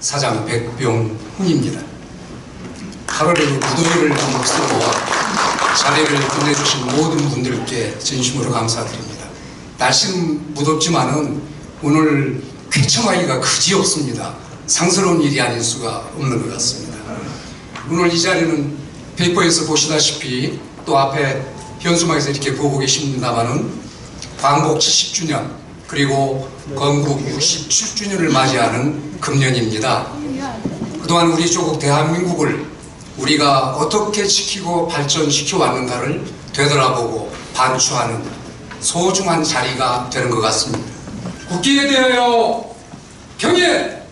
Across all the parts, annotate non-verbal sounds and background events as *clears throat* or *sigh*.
사장 백병훈입니다. 8월의 무더위를 무릅쓰고 자리를 끝내주신 모든 분들께 진심으로 감사드립니다. 날씨는 무덥지만은 오늘 쾌청하기가 그지없습니다. 상스러운 일이 아닐 수가 없는 것 같습니다. 오늘 이 자리는 페이퍼에서 보시다시피 또 앞에 현수막에서 이렇게 보고 계십니다만은 광복 70주년 그리고 건국 67주년을 맞이하는 금년입니다. 그동안 우리 조국 대한민국을 우리가 어떻게 지키고 발전시켜 왔는가를 되돌아보고 반추하는 소중한 자리가 되는 것 같습니다. 국기에 대하여 경례!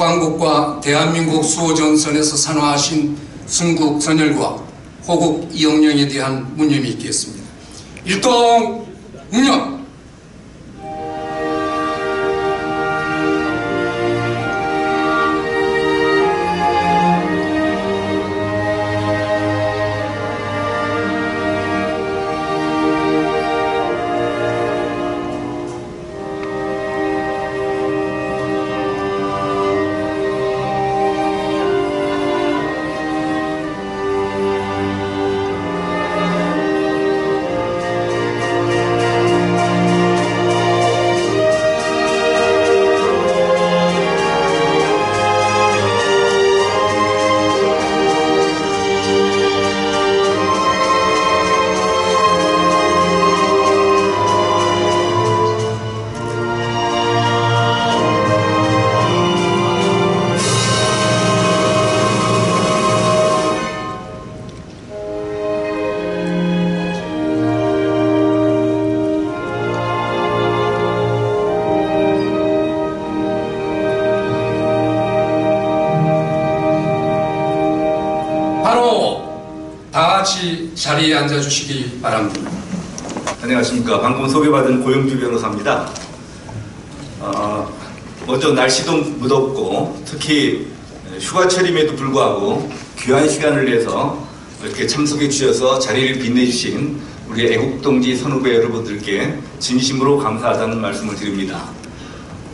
광복과 대한민국 수호전선에서 산화하신 순국 선열과 호국 이영령에 대한 문념이 있겠습니다. 일동 문념 자리에 앉아 주시기 바랍니다. 안녕하십니까. 방금 소개받은 고영주 변호사입니다. 어, 먼저 날씨도 무덥고 특히 휴가철임에도 불구하고 귀한 시간을 내서 이렇게 참석해 주셔서 자리를 빛내주신 우리 애국동지 선후배 여러분들께 진심으로 감사하다는 말씀을 드립니다.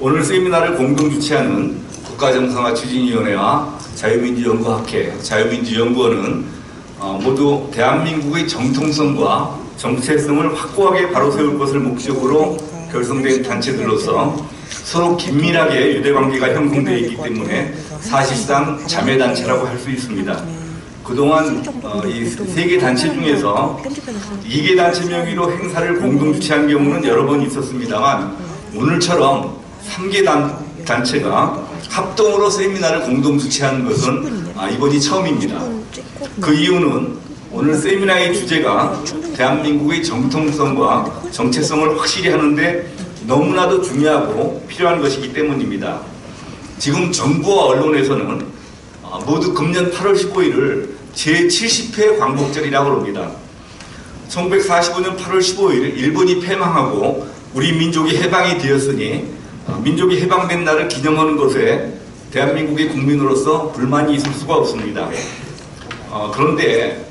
오늘 세미나를 공동 주최하는 국가정상화 추진위원회와 자유민주연구학회, 자유민주연구원은 어, 모두 대한민국의 정통성과 정체성을 확고하게 바로 세울 것을 목적으로 결성된 단체들로서 서로 긴밀하게 유대관계가 형성되어 있기 때문에 사실상 자매단체라고 할 수 있습니다. 그동안 어, 이세 개 단체 중에서 이개 단체 명의로 행사를 공동 주최한 경우는 여러 번 있었습니다만 오늘처럼 3개 단, 단체가 합동으로 세미나를 공동 주최한 것은 아, 이번이 처음입니다. 그 이유는 오늘 세미나의 주제가 대한민국의 정통성과 정체성을 확실히 하는데 너무나도 중요하고 필요한 것이기 때문입니다. 지금 정부와 언론에서는 아, 모두 금년 8월 15일을 제70회 광복절이라고 합니다. 1945년 8월 15일 일본이 패망하고 우리 민족이 해방이 되었으니 어, 민족이 해방된 날을 기념하는 것에 대한민국의 국민으로서 불만이 있을 수가 없습니다. 어, 그런데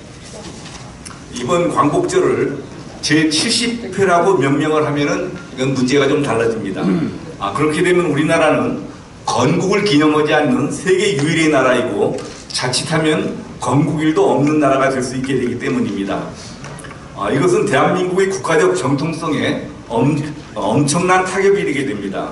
이번 광복절을 제70회라고 명명을 하면은 이건 문제가 좀 달라집니다. 아, 그렇게 되면 우리나라는 건국을 기념하지 않는 세계 유일의 나라이고 자칫하면 건국일도 없는 나라가 될 수 있게 되기 때문입니다. 아, 이것은 대한민국의 국가적 정통성에 엄, 엄청난 타격이 되게 됩니다.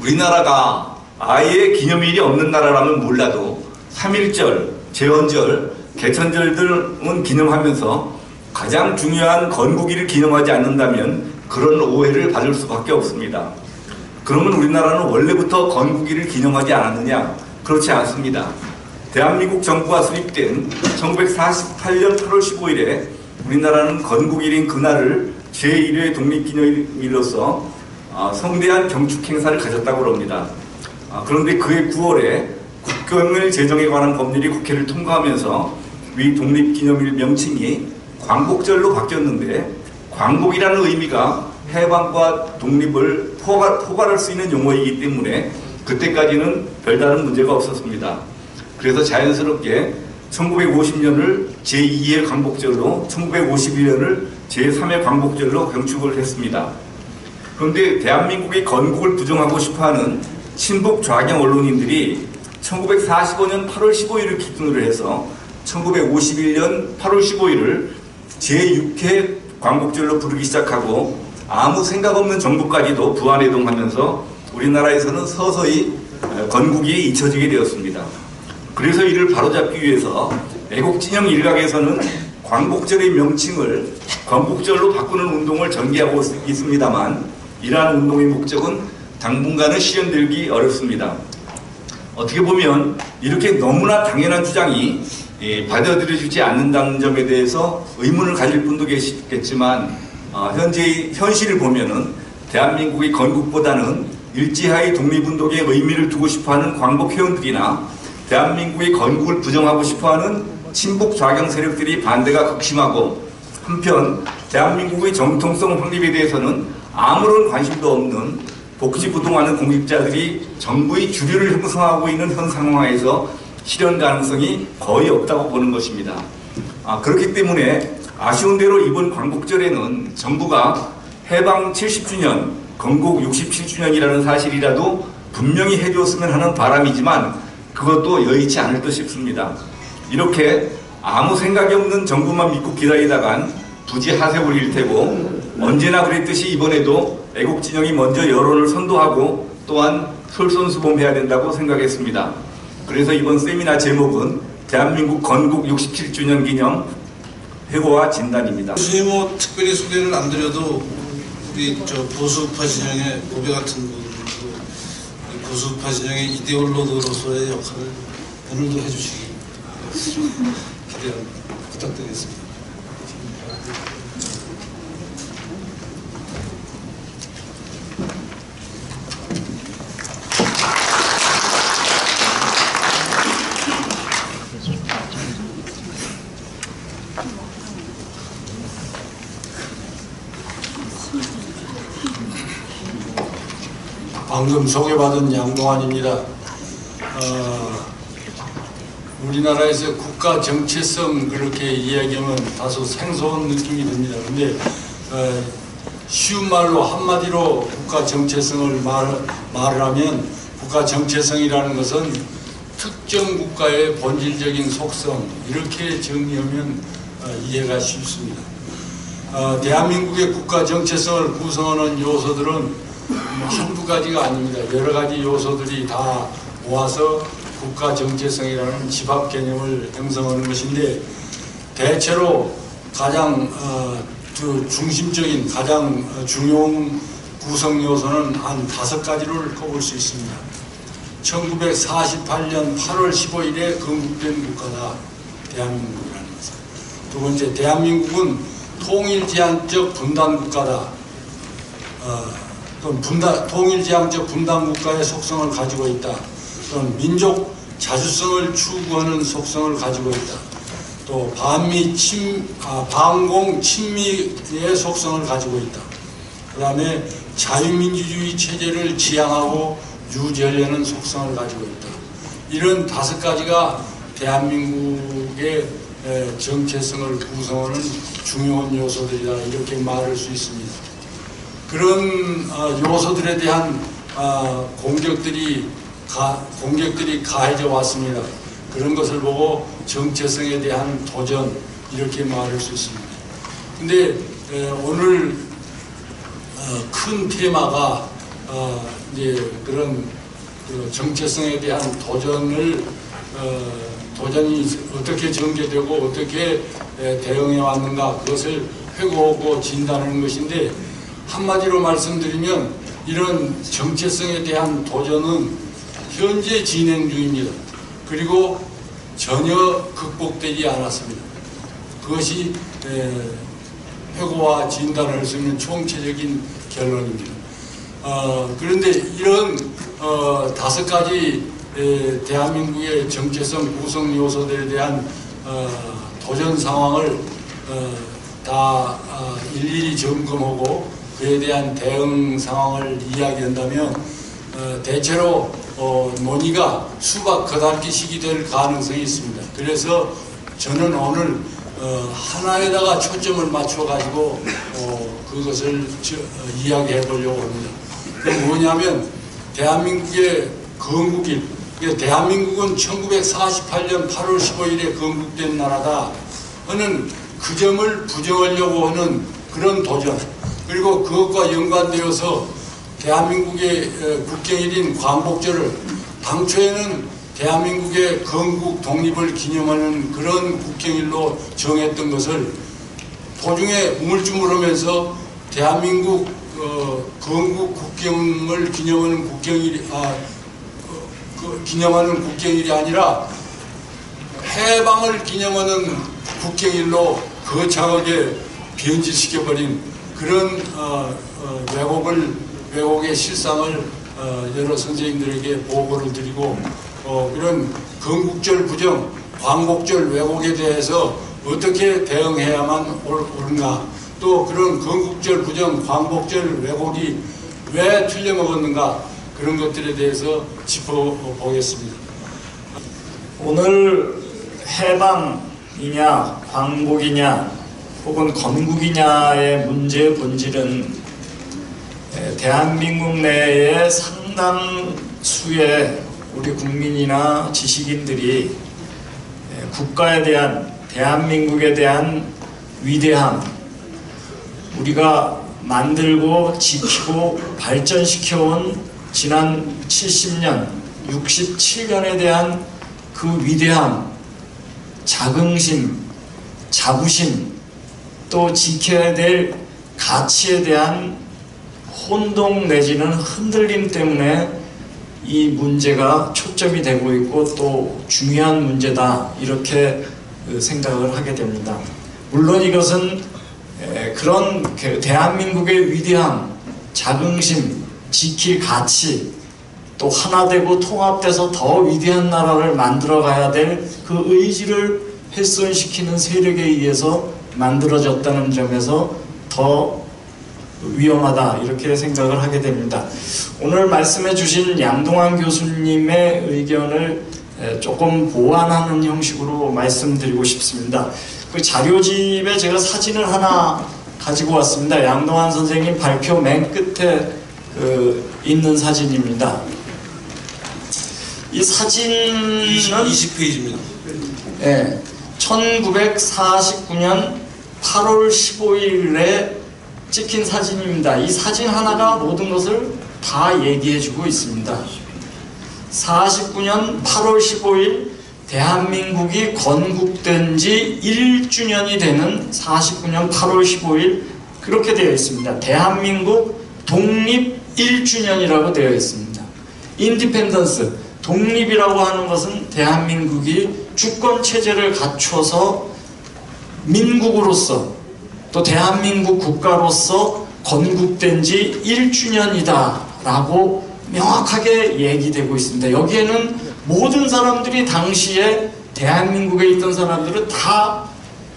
우리나라가 아예 기념일이 없는 나라라면 몰라도 3.1절, 제헌절, 개천절들은 기념하면서 가장 중요한 건국일을 기념하지 않는다면 그런 오해를 받을 수밖에 없습니다. 그러면 우리나라는 원래부터 건국일을 기념하지 않았느냐? 그렇지 않습니다. 대한민국 정부가 수립된 1948년 8월 15일에 우리나라는 건국일인 그날을 제1회 독립기념일로서 아, 성대한 경축 행사를 가졌다고 합니다. 아, 그런데 그해 9월에 국경을 제정에 관한 법률이 국회를 통과하면서 위 독립기념일 명칭이 광복절로 바뀌었는데 광복이라는 의미가 해방과 독립을 포괄, 포괄할 수 있는 용어이기 때문에 그때까지는 별다른 문제가 없었습니다. 그래서 자연스럽게 1950년을 제2의 광복절로 1951년을 제3의 광복절로 경축을 했습니다. 그런데 대한민국의 건국을 부정하고 싶어하는 친북 좌경 언론인들이 1945년 8월 15일을 기준으로 해서 1951년 8월 15일을 제6회 광복절로 부르기 시작하고 아무 생각 없는 정부까지도 부안해동하면서 우리나라에서는 서서히 건국이 잊혀지게 되었습니다. 그래서 이를 바로잡기 위해서 애국진영 일각에서는 광복절의 명칭을 건국절로 바꾸는 운동을 전개하고 있습니다만 이러한 운동의 목적은 당분간은 실현되기 어렵습니다. 어떻게 보면 이렇게 너무나 당연한 주장이 예, 받아들여지지 않는다는 점에 대해서 의문을 가질 분도 계시겠지만 어, 현재 현실을 보면은 대한민국의 건국보다는 일제하의 독립운동에 의미를 두고 싶어하는 광복 회원들이나 대한민국의 건국을 부정하고 싶어하는 친북 좌경 세력들이 반대가 극심하고 한편 대한민국의 정통성 확립에 대해서는 아무런 관심도 없는 복지부동하는 공직자들이 정부의 주류를 형성하고 있는 현 상황에서 실현 가능성이 거의 없다고 보는 것입니다. 아, 그렇기 때문에 아쉬운 대로 이번 광복절에는 정부가 해방 70주년, 건국 67주년이라는 사실이라도 분명히 해주었으면 하는 바람이지만 그것도 여의치 않을 듯 싶습니다. 이렇게 아무 생각이 없는 정부만 믿고 기다리다간 부지 하세월일 테고 언제나 그랬듯이 이번에도 애국 진영이 먼저 여론을 선도하고 또한 솔선수범해야 된다고 생각했습니다. 그래서 이번 세미나 제목은 대한민국 건국 67주년 기념 회고와 진단입니다. 굳이 뭐 특별히 소개를 안 드려도 우리 저 보수파 진영의 고배 같은 분도 이 보수파 진영의 이데올로그로서의 역할을 오늘도 해주시기 기대 부탁드리겠습니다. 방금 소개받은 양동환입니다. 어, 우리나라에서 국가 정체성 그렇게 이야기하면 다소 생소한 느낌이 듭니다. 근데 어, 쉬운 말로 한마디로 국가 정체성을 말, 말을 하면 국가 정체성이라는 것은 특정 국가의 본질적인 속성 이렇게 정리하면 어, 이해가 쉽습니다. 어, 대한민국의 국가 정체성을 구성하는 요소들은 뭐 한두 가지가 아닙니다. 여러 가지 요소들이 다 모아서 국가 정체성이라는 집합 개념을 형성하는 것인데 대체로 가장 어, 그 중심적인 가장 어, 중요한 구성 요소는 한 다섯 가지를 꼽을 수 있습니다. 1948년 8월 15일에 건국된 국가다 대한민국이라는 것은 두 번째 대한민국은 통일제한적 분단 국가다. 어, 또는 분단, 통일제한적 분단 국가의 속성을 가지고 있다. 또는 민족 자주성을 추구하는 속성을 가지고 있다. 또 반미 친, 아, 반공 친미의 속성을 가지고 있다. 그 다음에 자유민주주의 체제를 지향하고 유지하려는 속성을 가지고 있다. 이런 다섯 가지가 대한민국의 에, 정체성을 구성하는 중요한 요소들이다. 이렇게 말할 수 있습니다. 그런 어, 요소들에 대한 어, 공격들이 가, 공격들이 가해져 왔습니다. 그런 것을 보고 정체성에 대한 도전 이렇게 말할 수 있습니다. 근데 에, 오늘 어, 큰 테마가 어, 이제 그런 그 정체성에 대한 도전을 어, 도전이 어떻게 전개되고 어떻게 에, 대응해 왔는가 그것을 회고하고 진단하는 것인데 한마디로 말씀드리면 이런 정체성에 대한 도전은 현재 진행 중입니다. 그리고 전혀 극복되지 않았습니다. 그것이 에, 회고와 진단을 할 수 있는 총체적인 결론입니다. 어, 그런데 이런 어, 다섯 가지 에, 대한민국의 정체성 구성 요소들에 대한 어, 도전 상황을 어, 다 어, 일일이 점검하고 그에 대한 대응 상황을 이야기한다면 어, 대체로 어, 논의가 수박 거달기식이 될 가능성이 있습니다. 그래서 저는 오늘 어, 하나에다가 초점을 맞춰 가지고 어, 그것을 저, 어, 이야기해 보려고 합니다. 그 뭐냐면 대한민국의 건국일 대한민국은 1948년 8월 15일에 건국된 나라다 하는 그 점을 부정하려고 하는 그런 도전 그리고 그것과 연관되어서 대한민국의 어, 국경일인 광복절을 당초에는 대한민국의 건국 독립을 기념하는 그런 국경일로 정했던 것을 도중에 우물쭈물하면서 대한민국 어, 건국 국경을 기념하는 국경일이 아, 어, 그 기념하는 국경일이 아니라 해방을 기념하는 국경일로 거창하게 변질시켜버린 그런 어, 어, 왜곡을 왜곡의 실상을 어, 여러 선생님들에게 보고를 드리고 어, 이런 건국절 부정, 광복절 왜곡에 대해서 어떻게 대응해야만 올- 옳은가 또 그런 건국절 부정, 광복절 왜곡이 왜 틀려먹었는가 그런 것들에 대해서 짚어보겠습니다. 오늘 해방이냐 광복이냐 혹은 건국이냐의 문제의 본질은 에, 대한민국 내의 상당수의 우리 국민이나 지식인들이 에, 국가에 대한 대한민국에 대한 위대함 우리가 만들고 지키고 발전시켜온 지난 70년, 67년에 대한 그 위대함, 자긍심, 자부심, 또 지켜야 될 가치에 대한 혼동 내지는 흔들림 때문에 이 문제가 초점이 되고 있고 또 중요한 문제다 이렇게 그 생각을 하게 됩니다. 물론 이것은 에, 그런 그 대한민국의 위대함, 자긍심, 지킬 가치, 또 하나 되고 통합돼서 더 위대한 나라를 만들어 가야 될 그 의지를 훼손시키는 세력에 의해서 만들어졌다는 점에서 더 위험하다 이렇게 생각을 하게 됩니다. 오늘 말씀해 주신 양동환 교수님의 의견을 에, 조금 보완하는 형식으로 말씀드리고 싶습니다. 그 자료집에 제가 사진을 하나 가지고 왔습니다. 양동환 선생님 발표 맨 끝에 그 있는 사진입니다. 이 사진은 20 페이지입니다. 예, 1949년 8월 15일에 찍힌 사진입니다. 이 사진 하나가 모든 것을 다 얘기해주고 있습니다. 49년 8월 15일 대한민국이 건국된 지 1주년이 되는 49년 8월 15일 그렇게 되어 있습니다. 대한민국 독립 1주년이라고 되어 있습니다. independence 독립이라고 하는 것은 대한민국이 주권 체제를 갖춰서 민국으로서 또 대한민국 국가로서 건국된 지 1주년이다 라고 명확하게 얘기되고 있습니다. 여기에는 모든 사람들이 당시에 대한민국에 있던 사람들은 다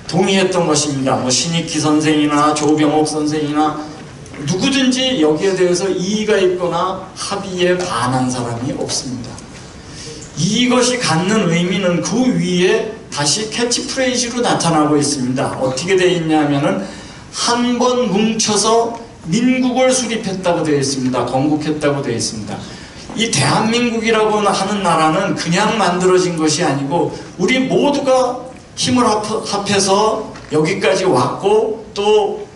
동의했던 것입니다. 뭐 신익희 선생이나 조병옥 선생이나 누구든지 여기에 대해서 이의가 있거나 합의에 반한 사람이 없습니다. 이것이 갖는 의미는 그 위에 다시 캐치프레이즈로 나타나고 있습니다. 어떻게 되어 있냐면은 한 번 뭉쳐서 민국을 수립했다고 되어 있습니다. 건국했다고 되어 있습니다. 이 대한민국이라고 하는 나라는 그냥 만들어진 것이 아니고 우리 모두가 힘을 합- 합해서 여기까지 왔고 또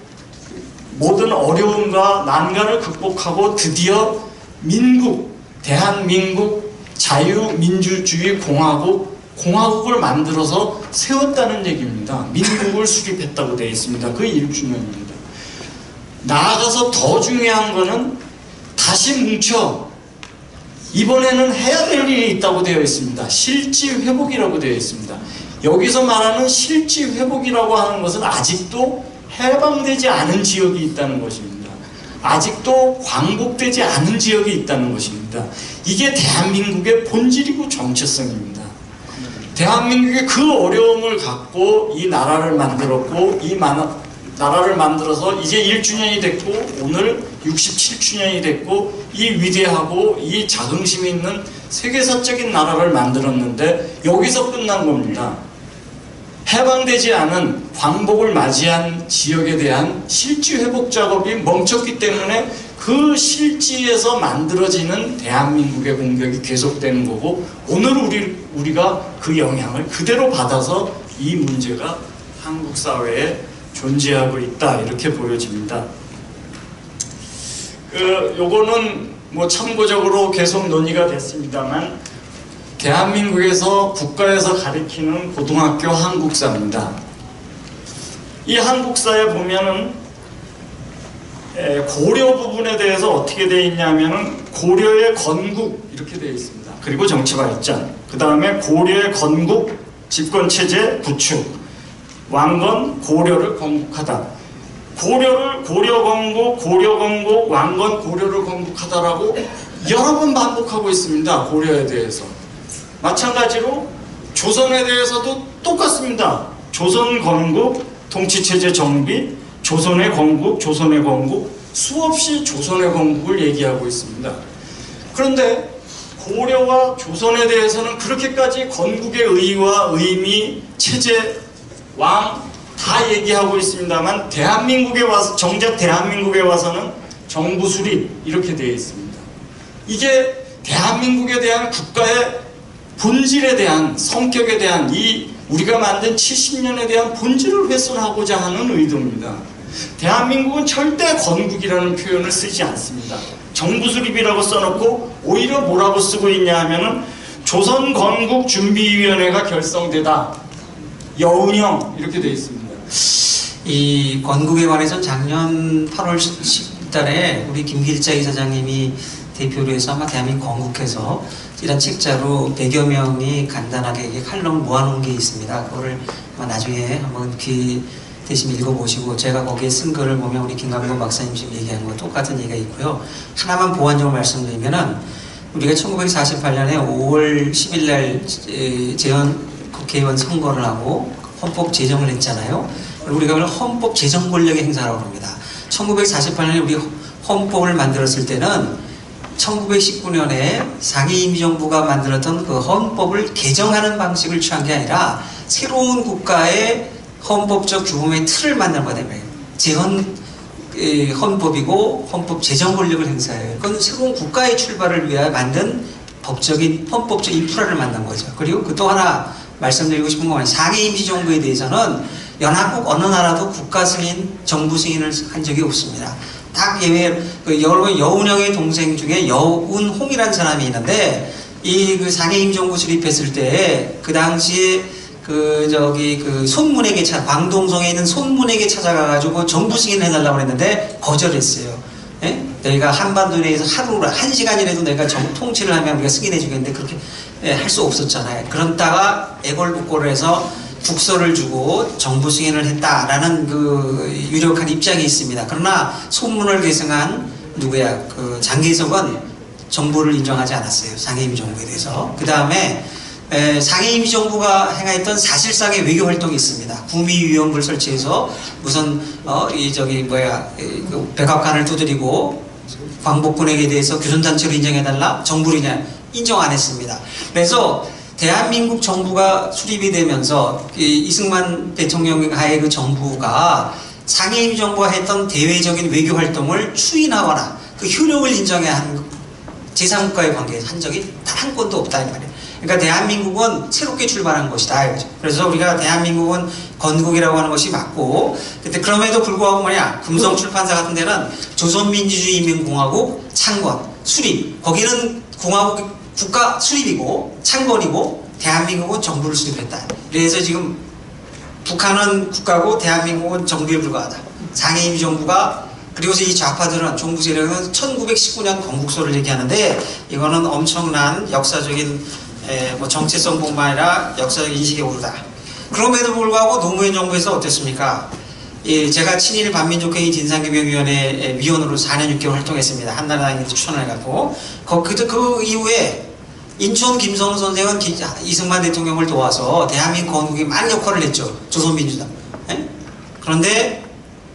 모든 어려움과 난간을 극복하고 드디어 민국, 대한민국 자유민주주의 공화국, 공화국을 만들어서 세웠다는 얘기입니다. 민국을 수립했다고 되어 있습니다. 그 1주년입니다. 나아가서 더 중요한 거는 다시 뭉쳐 이번에는 해야 될 일이 있다고 되어 있습니다. 실지 회복이라고 되어 있습니다. 여기서 말하는 실지 회복이라고 하는 것은 아직도 해방되지 않은 지역이 있다는 것입니다. 아직도 광복되지 않은 지역이 있다는 것입니다. 이게 대한민국의 본질이고 정체성입니다. 대한민국의 그 어려움을 갖고 이 나라를 만들었고 이 만- 나라를 만들어서 이제 1주년이 됐고 오늘 67주년이 됐고 이 위대하고 이 자긍심이 있는 세계사적인 나라를 만들었는데 여기서 끝난 겁니다. 해방되지 않은 광복을 맞이한 지역에 대한 실지 회복 작업이 멈췄기 때문에 그 실지에서 만들어지는 대한민국의 공격이 계속되는 거고 오늘 우리 우리가 그 영향을 그대로 받아서 이 문제가 한국 사회에 존재하고 있다 이렇게 보여집니다. 그 요거는 뭐 참고적으로 계속 논의가 됐습니다만 대한민국에서 국가에서 가리키는 고등학교 한국사입니다. 이 한국사에 보면은 에, 고려 부분에 대해서 어떻게 되어 있냐면은 고려의 건국 이렇게 되어 있습니다. 그리고 정치발전, 그 다음에 고려의 건국 집권 체제 구축, 왕건 고려를 건국하다. 고려를 고려 건국, 고려 건국, 왕건 고려를 건국하다라고 여러 번 반복하고 있습니다. 고려에 대해서. 마찬가지로 조선에 대해서도 똑같습니다. 조선 건국, 통치체제 정비, 조선의 건국, 조선의 건국, 수없이 조선의 건국을 얘기하고 있습니다. 그런데 고려와 조선에 대해서는 그렇게까지 건국의 의의와 의미, 체제, 왕 다 얘기하고 있습니다만 대한민국에 와서 정작 대한민국에 와서는 정부 수립 이렇게 되어 있습니다. 이게 대한민국에 대한 국가의 본질에 대한 성격에 대한 이 우리가 만든 70년에 대한 본질을 훼손하고자 하는 의도입니다. 대한민국은 절대 건국이라는 표현을 쓰지 않습니다. 정부 수립이라고 써놓고 오히려 뭐라고 쓰고 있냐 하면은 조선 건국 준비위원회가 결성되다. 여운형 이렇게 되어 있습니다. 이 건국에 관해서 작년 8월 10달에 우리 김길자 이사장님이 대표로 해서 아마 대한민국 건국해서 이런 책자로 100여 명이 간단하게 칼럼 모아놓은 게 있습니다. 그거를 나중에 한번 귀 대신 읽어보시고 제가 거기에 쓴 글을 보면 우리 김강돈 박사님 지금 얘기한 거 똑같은 얘기가 있고요. 하나만 보완적으로 말씀드리면은 우리가 1948년에 5월 10일 날 에, 재헌 국회의원 선거를 하고 헌법 제정을 했잖아요. 우리가 그걸 헌법 제정 권력의 행사라고 합니다. 1948년에 우리 헌법을 만들었을 때는 1919년에 상해임시정부가 만들었던 그 헌법을 개정하는 방식을 취한 게 아니라 새로운 국가의 헌법적 규범의 틀을 만든 거다 말이에요. 재헌 에, 헌법이고 헌법 제정 권력을 행사해요. 그건 새로운 국가의 출발을 위하여 만든 법적인 헌법적 인프라를 만든 거죠. 그리고 그 또 하나 말씀드리고 싶은 건 상해 임시정부에 대해서는 연합국 어느 나라도 국가 승인, 정부 승인을 한 적이 없습니다. 딱 예외, 그 여러분 여운형의 동생 중에 여운홍이라는 사람이 있는데 이 그 상해 임정부 수립했을 때 그 당시에 그 저기 그 손문에게 차 광동성에 있는 손문에게 찾아가가지고 정부 승인을 해달라고 했는데 거절했어요. 예? 내가 한반도 내에서 하루 한 시간이라도 내가 정 통치를 하면 우리가 승인해 주겠는데 그렇게 예, 할 수 없었잖아요. 그러다가 애걸복걸을 해서 국서를 주고 정부 승인을 했다라는 그 유력한 입장이 있습니다. 그러나 소문을 계승한 누구야 그 장계석은 정부를 인정하지 않았어요. 상해임 정부에 대해서. 그 다음에 상해임 정부가 행했던 사실상의 외교 활동이 있습니다. 구미위원부를 설치해서 무슨 어 이 저기 뭐야 이, 그 백악관을 두드리고 광복군에게 대해서 교전단체로 인정해달라 정부를 인정 안 했습니다. 그래서 대한민국 정부가 수립이 되면서 이 이승만 대통령 하에 그 정부가 상해임 정부가 했던 대외적인 외교 활동을 추인하거나 그 효력을 인정해야 하는 제3국가의 관계에서 한 적이 단 한 건도 없다 이 말이에요. 그러니까 대한민국은 새롭게 출발한 것이다. 그래서 우리가 대한민국은 건국이라고 하는 것이 맞고 근데 그럼에도 불구하고 뭐냐 금성 출판사 같은 데는 조선민주주의인민공화국 창건 수립 거기는 공화국 국가 수립이고 창건이고 대한민국은 정부를 수립했다. 그래서 지금 북한은 국가고 대한민국은 정부에 불과하다. 상해임 정부가 그리고서 이 좌파들은 종부 세력은 1919년 건국소를 얘기하는데 이거는 엄청난 역사적인 에, 뭐 정체성뿐만 아니라 역사적 인식에 오르다. 그럼에도 불구하고 노무현 정부에서 어땠습니까? 예, 제가 친일 반민족회의 진상규명위원회 위원으로 4년 6개월 활동했습니다. 한나라당에 추천을 해갖고 그, 그, 그 이후에 인천 김선우 선생은 기- 이승만 대통령을 도와서 대한민국 건국에 많은 역할을 했죠. 조선민주당. 예? 그런데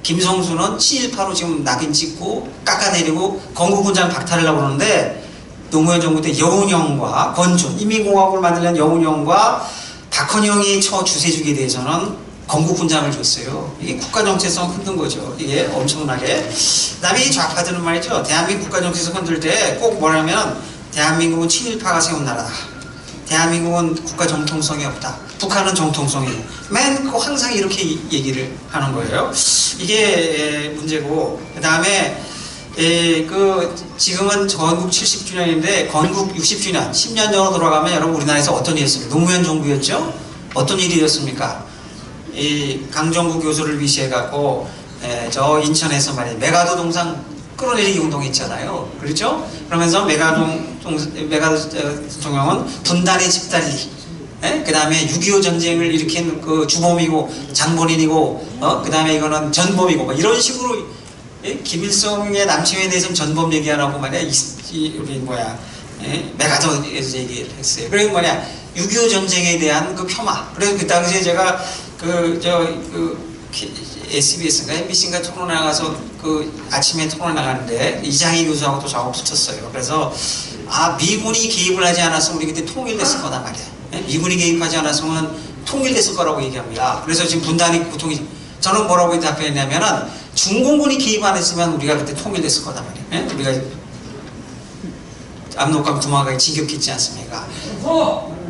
김성수는 친일파로 지금 낙인 찍고 깎아내리고 건국훈장 박탈하려고 그러는데 노무현 정부 때 여운형과 권준, 인민공화국을 만들려는 여운형과 박헌영이 처 주세주기에 대해서는 건국훈장을 줬어요. 이게 국가 정체성 흔든 거죠. 이게 엄청나게. 그 다음에 이 좌파들은 말이죠. 대한민국 국가 정체성 흔들 때 꼭 뭐냐면 대한민국은 친일파가 세운 나라다. 대한민국은 국가 정통성이 없다. 북한은 정통성이고. 맨그 항상 이렇게 이- 얘기를 하는 거예요. 이게 에, 문제고. 그 다음에 그 지금은 건국 70주년인데 건국 60주년 10년 전으로 돌아가면 여러분 우리나라에서 어떤 일이었습니까? 노무현 정부였죠? 어떤 일이 있었습니까? 이 강정구 교수를 위시해 갖고 저 인천에서 말이에요 메가도 동상 끌어내리기 운동 있잖아요 그렇죠? 그러면서 메가동 동- 메가도 대통령은 분단의 집단리 그 다음에 6.25 전쟁을 일으킨 그 주범이고 장본인이고 어? 그 다음에 이거는 전범이고 뭐 이런 식으로 예? 김일성의 남친에 대해서는 전범 얘기 안 하고 말이야 이, 이 우리 뭐야 예? 메가더에서 얘기를 했어요. 그래 뭐냐 6.25 전쟁에 대한 그 폄하. 그래서 그 당시에 제가 그 저그 SBS인가 MBC인가 토론 나가서 그 아침에 토론 나가는데 이장희 교수하고 또 저하고 붙었어요. 그래서 아 미군이 개입을 하지 않았으면 우리 그때 통일됐을 거다 말이야. 예? 미군이 개입하지 않았으면 통일됐을 거라고 얘기합니다. 그래서 지금 분단이 고통이 저는 뭐라고 답변했냐면은 중공군이 개입 안 했으면 우리가 그때 통일됐을 거다 말이야. 예? 우리가 압록강 두마강에 진격했지 않습니까?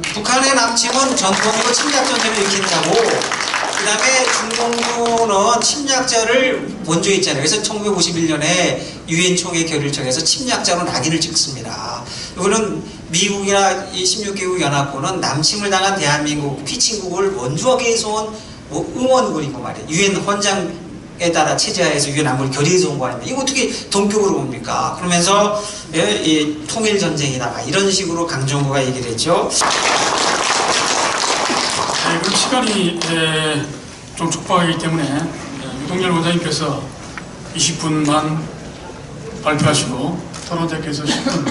북한의 남침은 전범이고 침략 전쟁을 일으킨다고 그 다음에 중공군은 침략자를 먼저 했잖아요. 그래서 1951년에 유엔 총회 결의청에서 침략자로 낙인을 찍습니다. 이거는 미국이나 이 16개국 연합군은 남침을 당한 대한민국 피친국을 원조하게 해서 뭐 응원군이고 말이에요. 유엔 헌장 에 따라 체제하에서 유엔 안보리 결의해서 온 거 아닙니까? 이거 어떻게 동격으로 봅니까? 그러면서 예, 이 통일 전쟁이다 이런 식으로 강정구가 얘기를 했죠. 네, 그럼 시간이 에, 좀 촉박하기 때문에 에, 유동열 원장님께서 20분만 발표하시고 토론자께서 10분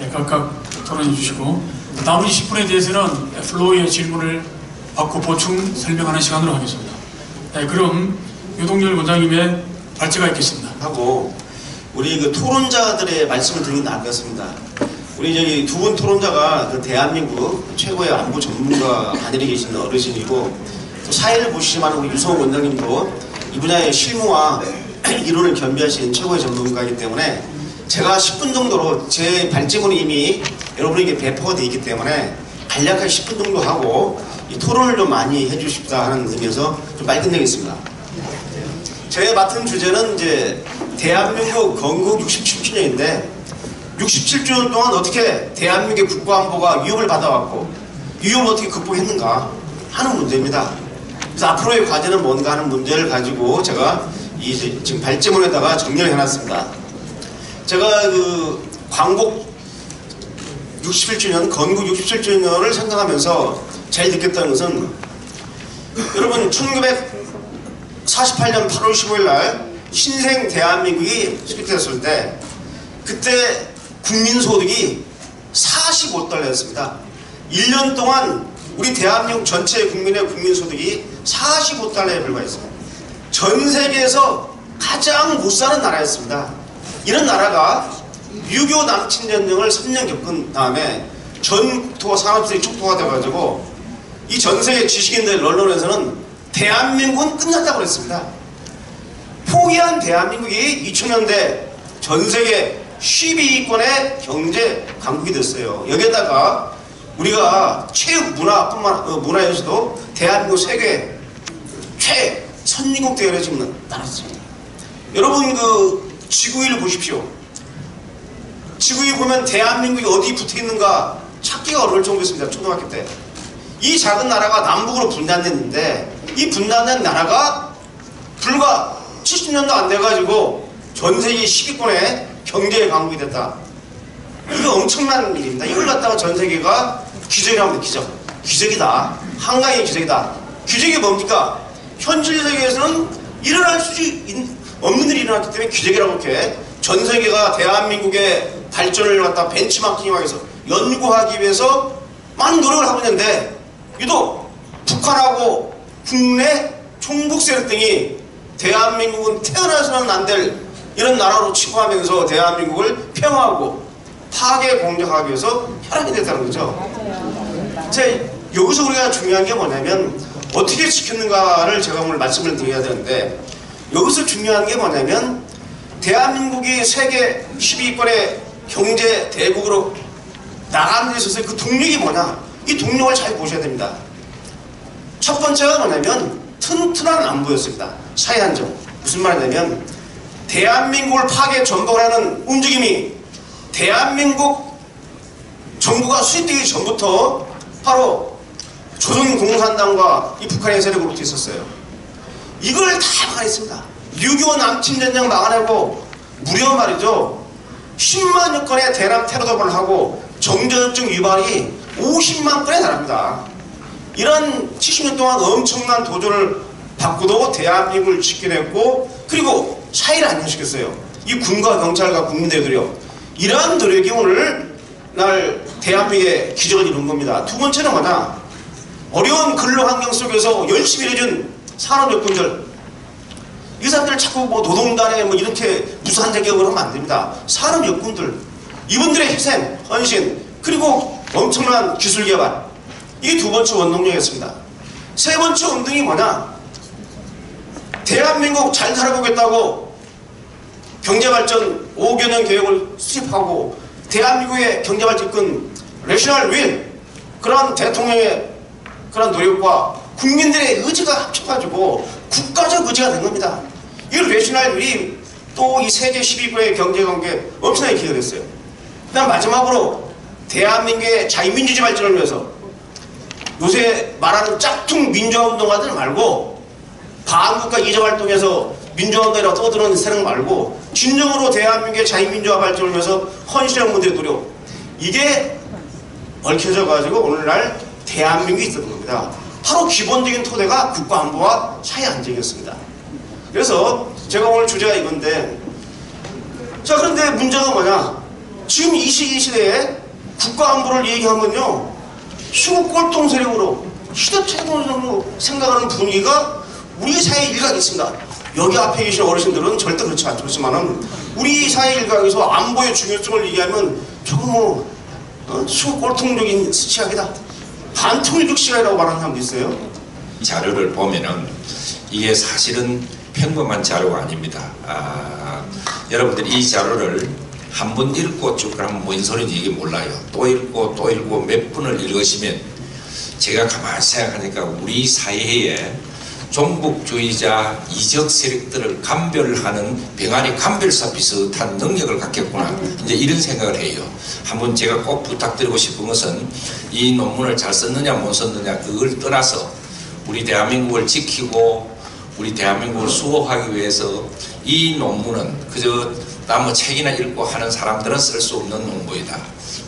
에, 각각 토론해 주시고 나머지 10분에 대해서는 플로어의 질문을 받고 보충 설명하는 시간으로 하겠습니다. 네, 그럼 유동열 원장님의 발제가 있겠습니다. 하고 우리 그 토론자들의 말씀을 드리는 것 같습니다. 우리 저기 두 분 토론자가 그 대한민국 최고의 안보 전문가 하늘에 계신 어르신이고 또 사회를 보시지만 우리 유성호 원장님도 이 분야의 실무와 *clears throat* 이론을 겸비하신 최고의 전문가이기 때문에 제가 10분 정도로 제 발제문이 이미 여러분에게 배포가 되어 있기 때문에 간략하게 10분 정도 하고 이 토론을 좀 많이 해주십사 하는 의미에서 좀 빨리 끝내겠습니다. 제가 맡은 주제는 이제 대한민국 건국 67주년인데 67주년 동안 어떻게 대한민국의 국가안보가 위협을 받아왔고 위협을 어떻게 극복했는가 하는 문제입니다. 그래서 앞으로의 과제는 뭔가 하는 문제를 가지고 제가 이 지금 발제문에다가 정리를 해놨습니다. 제가 그 광복 61주년, 건국 67주년을 생각하면서 제일 느꼈다는 것은 여러분 1948년 8월 15일 날 신생 대한민국이 수립됐을 때 그때 국민소득이 45달러였습니다. 1년 동안 우리 대한민국 전체 국민의 국민소득이 45달러에 불과했습니다. 전 세계에서 가장 못 사는 나라였습니다. 이런 나라가 6.25 남친 전쟁을 3년 겪은 다음에 전 국토가 산업들이 촉도가 돼가지고 이 전 세계 지식인들 언론에서는 대한민국은 끝났다고 그랬습니다. 포기한 대한민국이 2000년대 전 세계 12위권의 경제 강국이 됐어요. 여기에다가 우리가 체육 문화뿐만 어, 문화에서도 대한민국 세계 최 선진국 대열에 지금 나눴습니다. 여러분 그 지구위를 보십시오. 지구위 보면 대한민국이 어디 붙어 있는가 찾기가 어려울 정도였습니다. 초등학교 때. 이 작은 나라가 남북으로 분단됐는데 이 분단된 나라가 불과 70년도 안 돼가지고 전 세계 10위권의 경제 강국이 됐다. 이거 엄청난 일입니다. 이걸 갖다가 전 세계가 기적이라고 합니다. 기적. 기적이다. 한강의 기적이다. 기적이 뭡니까? 현실 세계에서는 일어날 수 있- 없는 일이 일어났기 때문에 기적이라고 이렇게 전 세계가 대한민국의 발전을 갖다 벤치마킹 하기 위해서 연구하기 위해서 많은 노력을 하고 있는데 유독 북한하고 국내 총국 세력 등이 대한민국은 태어나서는 안 될 이런 나라로 취급하면서 대한민국을 평화하고 파괴 공격하기 위해서 혈안이 됐다는 거죠. 제 여기서 우리가 중요한 게 뭐냐면 어떻게 지켰는가를 제가 오늘 말씀을 드려야 되는데 여기서 중요한 게 뭐냐면 대한민국이 세계 10위권의 경제 대국으로 나가는 데 있어서 그 동력이 뭐냐 이 동력을 잘 보셔야 됩니다. 첫 번째가 뭐냐면 튼튼한 안보였습니다. 안정. 무슨 말이냐면 대한민국을 파괴 전복하는 움직임이 대한민국 정부가 수립되기 전부터 바로 조선공산당과 이 북한의 세력으로부터 있었어요. 이걸 다 막아냈습니다. 6.25 남침전쟁 막아내고 무려 말이죠. 10만여 건의 대남 테러 도발을 하고 정전협정 위반이 50만 건에 달합니다. 이런 70년 동안 엄청난 도전을 받고도 대한민국을 지켜냈고 그리고 사회를 안정시켰어요. 이 군과 경찰과 국민들이요. 이러한 노력이 오늘 날 대한민국의 기적을 이룬 겁니다. 두 번째는 뭐냐? 어려운 근로 환경 속에서 열심히 일해준 산업 여건들 이 사람들 자꾸 뭐 노동단에 뭐 이렇게 무수한 자격을 하면 안 됩니다. 산업 여건들 이분들의 희생, 헌신 그리고 엄청난 기술 개발 이게 두 번째 원동력이었습니다. 세 번째 운동이 뭐냐? 대한민국 잘 살아보겠다고 경제발전 5개 년 계획을 수립하고 대한민국의 경제발전 이끈 national will 그런 대통령의 그런 노력과 국민들의 의지가 합쳐가지고 국가적 의지가 된 겁니다. 이 레셔널 윈이 또 이 세계 10위권의 경제강국에 엄청나게 기여됐어요. 그 다음 마지막으로 대한민국의 자유민주주의 발전을 위해서 요새 말하는 짝퉁 민주화운동가들 말고 반국가 이적 활동에서 민주화운동이라고 떠드는 세력 말고 진정으로 대한민국의 자유민주화 발전을 위해서 헌신한 분들의 노력 이게 얽혀져 가지고 오늘날 대한민국이 있었던 겁니다. 바로 기본적인 토대가 국가안보와 사회 안정이었습니다. 그래서 제가 오늘 주제가 이건데 자 그런데 문제가 뭐냐 지금 이 시기 시대에 국가안보를 얘기하면요 수국 꼴통 세력으로 시대착오적으로 생각하는 분위기가 우리 사회 일각에 있습니다. 여기 앞에 계신 어르신들은 절대 그렇지. 그렇지만은 우리 사회 일각에서 안보의 중요성을 얘기하면 조금 뭐 어? 수국 꼴통적인 시각이다. 반통일적 시각이라고 말하는 사람도 있어요. 자료를 보면은 이게 사실은 평범한 자료가 아닙니다. 아, 여러분들이 이 자료를 한 번 읽고 쭉 그러면 뭔 소리인지 이게 몰라요. 또 읽고 또 읽고 몇 분을 읽으시면 제가 가만히 생각하니까 우리 사회에 종북주의자 이적 세력들을 감별하는 병아리 감별사 비슷한 능력을 갖겠구나 이제 이런 생각을 해요. 한번 제가 꼭 부탁드리고 싶은 것은 이 논문을 잘 썼느냐 못 썼느냐 그걸 떠나서 우리 대한민국을 지키고 우리 대한민국을 수호하기 위해서 이 논문은 그저 나 뭐 책이나 읽고 하는 사람들은 쓸 수 없는 논문이다.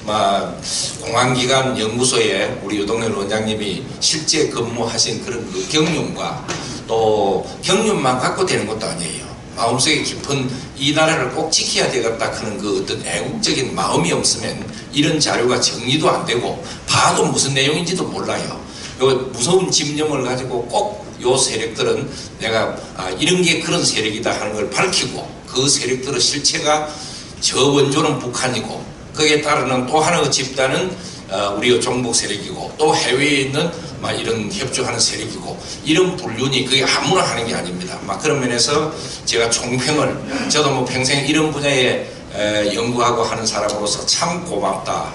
막 공안기관 연구소에 우리 유동열 원장님이 실제 근무하신 그런 그 경륜과 또 경륜만 갖고 되는 것도 아니에요. 마음속에 깊은 이 나라를 꼭 지켜야 되겠다 하는 그 어떤 애국적인 마음이 없으면 이런 자료가 정리도 안 되고 봐도 무슨 내용인지도 몰라요. 요 무서운 집념을 가지고 꼭 요 세력들은 내가 아, 이런 게 그런 세력이다 하는 걸 밝히고 그 세력들의 실체가 저 원조는 북한이고 거기에 따르는 또 하나의 집단은 어, 우리 종북 세력이고 또 해외에 있는 막 이런 협조하는 세력이고 이런 분류니 그게 아무나 하는 게 아닙니다. 막 그런 면에서 제가 총평을 저도 뭐 평생 이런 분야에 에, 연구하고 하는 사람으로서 참 고맙다.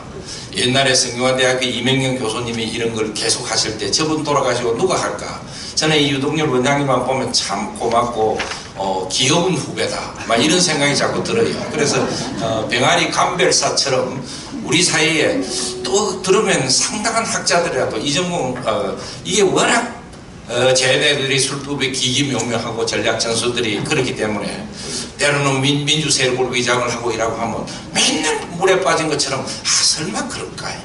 옛날에 성균관대학교 이명경 교수님이 이런 걸 계속 하실 때 저분 돌아가시고 누가 할까? 저는 이 유동열 원장님만 보면 참 고맙고 어, 귀여운 후배다. 막 이런 생각이 자꾸 들어요. 그래서 어, 병아리 감별사처럼 우리 사이에 또 들으면 상당한 학자들이라도 이정공 어, 이게 워낙 어, 쟤네들이 술법의 기기묘묘하고 전략 전술들이 그렇기 때문에 때로는 민, 민주 세력을 위장을 하고 이라고 하면 맨날 물에 빠진 것처럼 아 설마 그럴까요?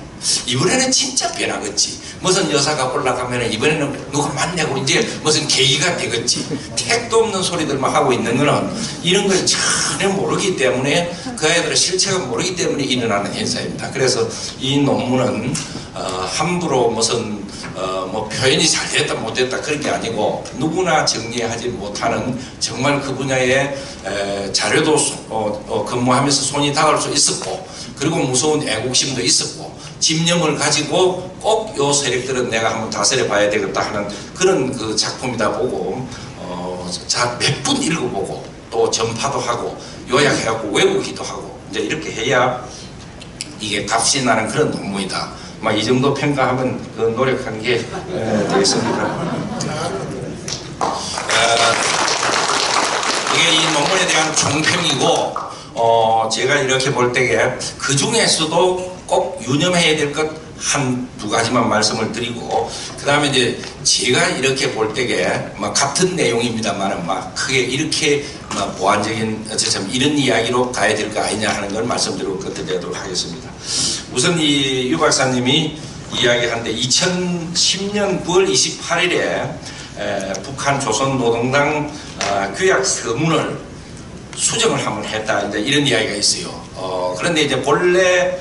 이번에는 진짜 변하겠지. 무슨 여사가 올라가면 이번에는 누가 만나고 이제 무슨 계기가 되겠지. 택도 없는 소리들만 하고 있는 거는 이런 걸 전혀 모르기 때문에 그 아이들의 실체가 모르기 때문에 일어나는 현상입니다. 그래서 이 논문은 어, 함부로 무슨 어, 뭐 표현이 잘 됐다 못됐다 그런 게 아니고 누구나 정리하지 못하는 정말 그 분야의 에, 자료도 소- 어, 어, 근무하면서 손이 닿을 수 있었고 그리고 무서운 애국심도 있었고 집념을 가지고 꼭 요 세력들은 내가 한번 다스려 봐야 되겠다 하는 그런 그 작품이다 보고 어, 몇분 읽어보고 또 전파도 하고 요약해갖고 외우기도 하고 이제 이렇게 해야 이게 값이 나는 그런 논문이다. 막 이 정도 평가하면 그 노력한 게 에, 되겠습니다. 어, 이게 이 논문에 대한 종평이고 어, 제가 이렇게 볼 때에 그 중에서도 꼭 유념해야 될 것 한 두 가지만 말씀을 드리고 그 다음에 이제 제가 이렇게 볼 때에 막 같은 내용입니다만은 막 크게 이렇게 막 보완적인 어쩌면 이런 이야기로 가야 될 거 아니냐 하는 걸 말씀드리고 끝내도록 하겠습니다. 우선 이 유 박사님이 이야기하는데 2010년 9월 28일에 북한 조선노동당 아, 규약 서문을 수정을 한번 했다 이제 이런 이야기가 있어요. 어, 그런데 이제 본래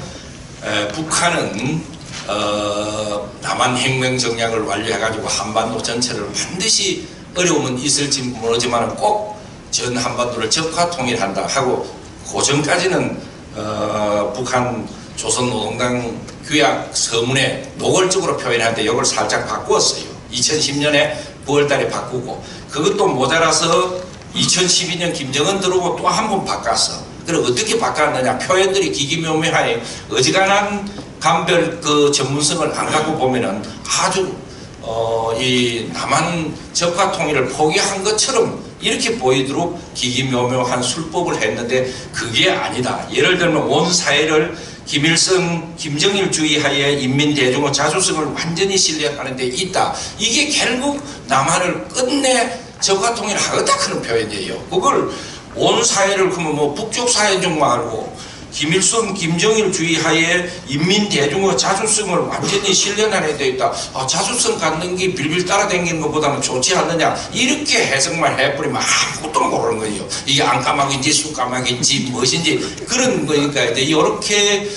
에, 북한은 어, 남한 혁명 정략을 완료해가지고 한반도 전체를 반드시 어려움은 있을지 모르지만 꼭 전 한반도를 적화 통일한다 하고 그 전까지는 어, 북한 조선노동당 규약 서문에 노골적으로 표현하는데 이걸 살짝 바꾸었어요. 2010년에 9월달에 바꾸고 그것도 모자라서 2012년 김정은 들어오고 또 한 번 바꿨어. 그래 어떻게 바꿨느냐 표현들이 기기묘묘하니 어지간한 감별 그 전문성을 안 갖고 보면은 아주 어, 이 남한 적화 통일을 포기한 것처럼 이렇게 보이도록 기기묘묘한 술법을 했는데 그게 아니다. 예를 들면 온 사회를 김일성, 김정일 주의하에 인민대중의 자주성을 완전히 신뢰하는 데 있다. 이게 결국 남한을 끝내 적화 통일하겠다 그런 표현이에요. 그걸 온 사회를 그러면 뭐 북쪽 사회 중 말고 김일성, 김정일 주의하에 인민 대중의 자주성을 완전히 실현하게 되어 있다. 아, 자주성 갖는 게 빌빌 따라다니는 것보다는 좋지 않느냐. 이렇게 해석만 해버리면 아무것도 모르는 거예요. 이게 안까마귀인지 쑥까마귀인지 무엇인지 그런 거니까 이제 이렇게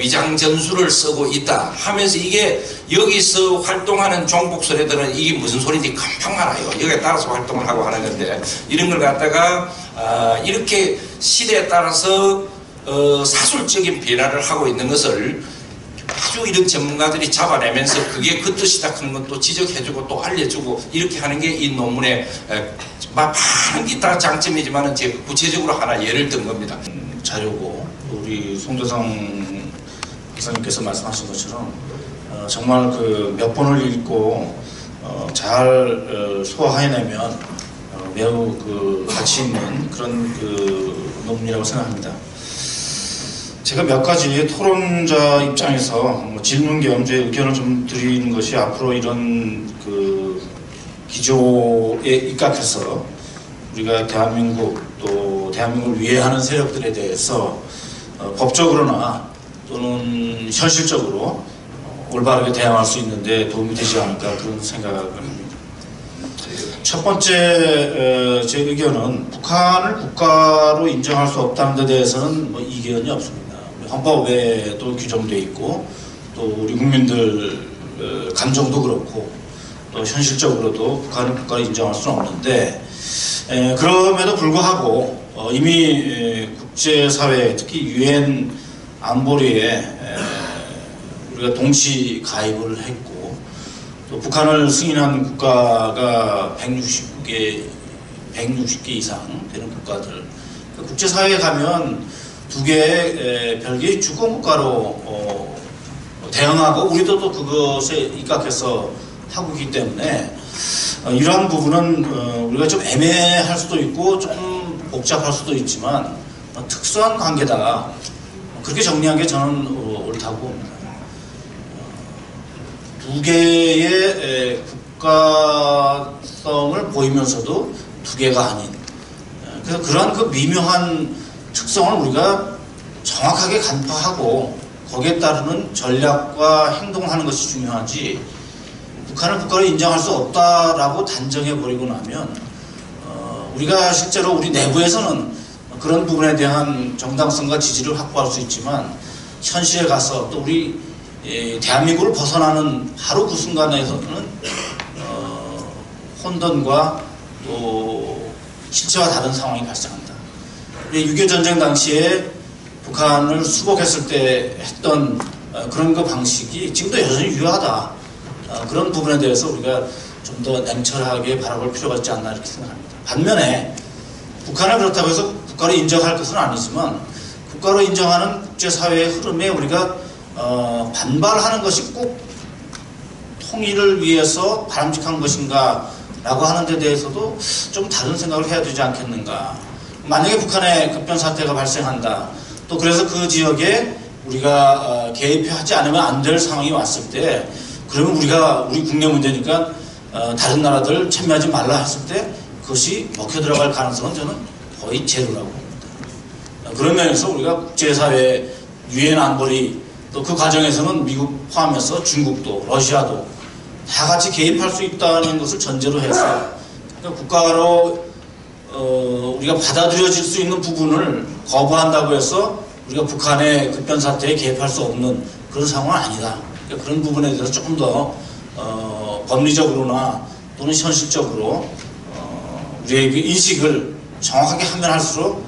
위장 전술을 쓰고 있다 하면서 이게 여기서 활동하는 종북소리들은 이게 무슨 소리인지 금방 알아요. 여기에 따라서 활동을 하고 하는 건데 이런 걸 갖다가 아, 이렇게 시대에 따라서 어, 사술적인 변화를 하고 있는 것을 아주 이런 전문가들이 잡아내면서 그게 그 뜻이다 하는 것도 지적해주고 또 알려주고 이렇게 하는 게 이 논문의 많은 기타 장점이지만은 제가 구체적으로 하나 예를 든 겁니다. 자료고 우리 송대성 박사님께서 말씀하신 것처럼 어, 정말 그 몇 번을 읽고 어, 잘 어, 소화해내면 어, 매우 그 가치 있는 그런 그 논문이라고 생각합니다. 제가 몇 가지 토론자 입장에서 뭐 질문 겸 제 의견을 좀 드리는 것이 앞으로 이런 그 기조에 입각해서 우리가 대한민국 또 대한민국을 위해하는 세력들에 대해서 어, 법적으로나 또는 현실적으로 어, 올바르게 대응할 수 있는데 도움이 되지 않을까 그런 생각을 합니다. 첫 번째 어, 제 의견은 북한을 국가로 인정할 수 없다는 데 대해서는 뭐 이견이 없습니다. 헌법에도 규정돼 있고 또 우리 국민들 어, 감정도 그렇고 또 현실적으로도 북한을 국가로 인정할 수는 없는데 에, 그럼에도 불구하고 어, 이미 에, 국제사회 특히 유엔 안보리에 에, 우리가 동시 가입을 했고 또 북한을 승인한 국가가 160개 160개 이상 되는 국가들 그 국제사회에 가면 두 개의 별개의 주권 국가로 어, 대응하고 우리도 또 그것에 입각해서 하고 있기 때문에 어, 이러한 부분은 어, 우리가 좀 애매할 수도 있고 조금 복잡할 수도 있지만 어, 특수한 관계다 그렇게 정리한 게 저는 어, 옳다고 봅니다. 두 개의 에, 국가성을 보이면서도 두 개가 아닌. 어, 그래서 그러한 그 미묘한 특성을 우리가 정확하게 간파하고 거기에 따르는 전략과 행동을 하는 것이 중요하지 북한을 국가로 인정할 수 없다라고 단정해 버리고 나면 어, 우리가 실제로 우리 내부에서는 그런 부분에 대한 정당성과 지지를 확보할 수 있지만 현실에 가서 또 우리 예, 대한민국을 벗어나는 바로 그 순간에서는 어, 혼돈과 또 실체와 다른 상황이. 우리 6.25 전쟁 당시에 북한을 수복했을 때 했던 어, 그런 그 방식이 지금도 여전히 유효하다. 어, 그런 부분에 대해서 우리가 좀 더 냉철하게 바라볼 필요가 있지 않나 이렇게 생각합니다. 반면에 북한을 그렇다고 해서 국가로 인정할 것은 아니지만 국가로 인정하는 국제사회의 흐름에 우리가 어, 반발하는 것이 꼭 통일을 위해서 바람직한 것인가 라고 하는 데 대해서도 좀 다른 생각을 해야 되지 않겠는가 만약에 북한에 급변 사태가 발생한다 또 그래서 그 지역에 우리가 어, 개입하지 않으면 안 될 상황이 왔을 때 그러면 우리가 우리 국내 문제니까 어, 다른 나라들 참여하지 말라 했을 때 그것이 먹혀 들어갈 가능성은 저는 거의 제로라고 봅니다. 어, 그런 면에서 우리가 국제사회 유엔 안보리 또 그 과정에서는 미국 포함해서 중국도 러시아도 다 같이 개입할 수 있다는 것을 전제로 해서 그러니까 국가로 어, 우리가 받아들여질 수 있는 부분을 거부한다고 해서 우리가 북한의 급변 사태에 개입할 수 없는 그런 상황은 아니다. 그러니까 그런 부분에 대해서 조금 더 어, 법리적으로나 또는 현실적으로 어, 우리의 그 인식을 정확하게 하면 할수록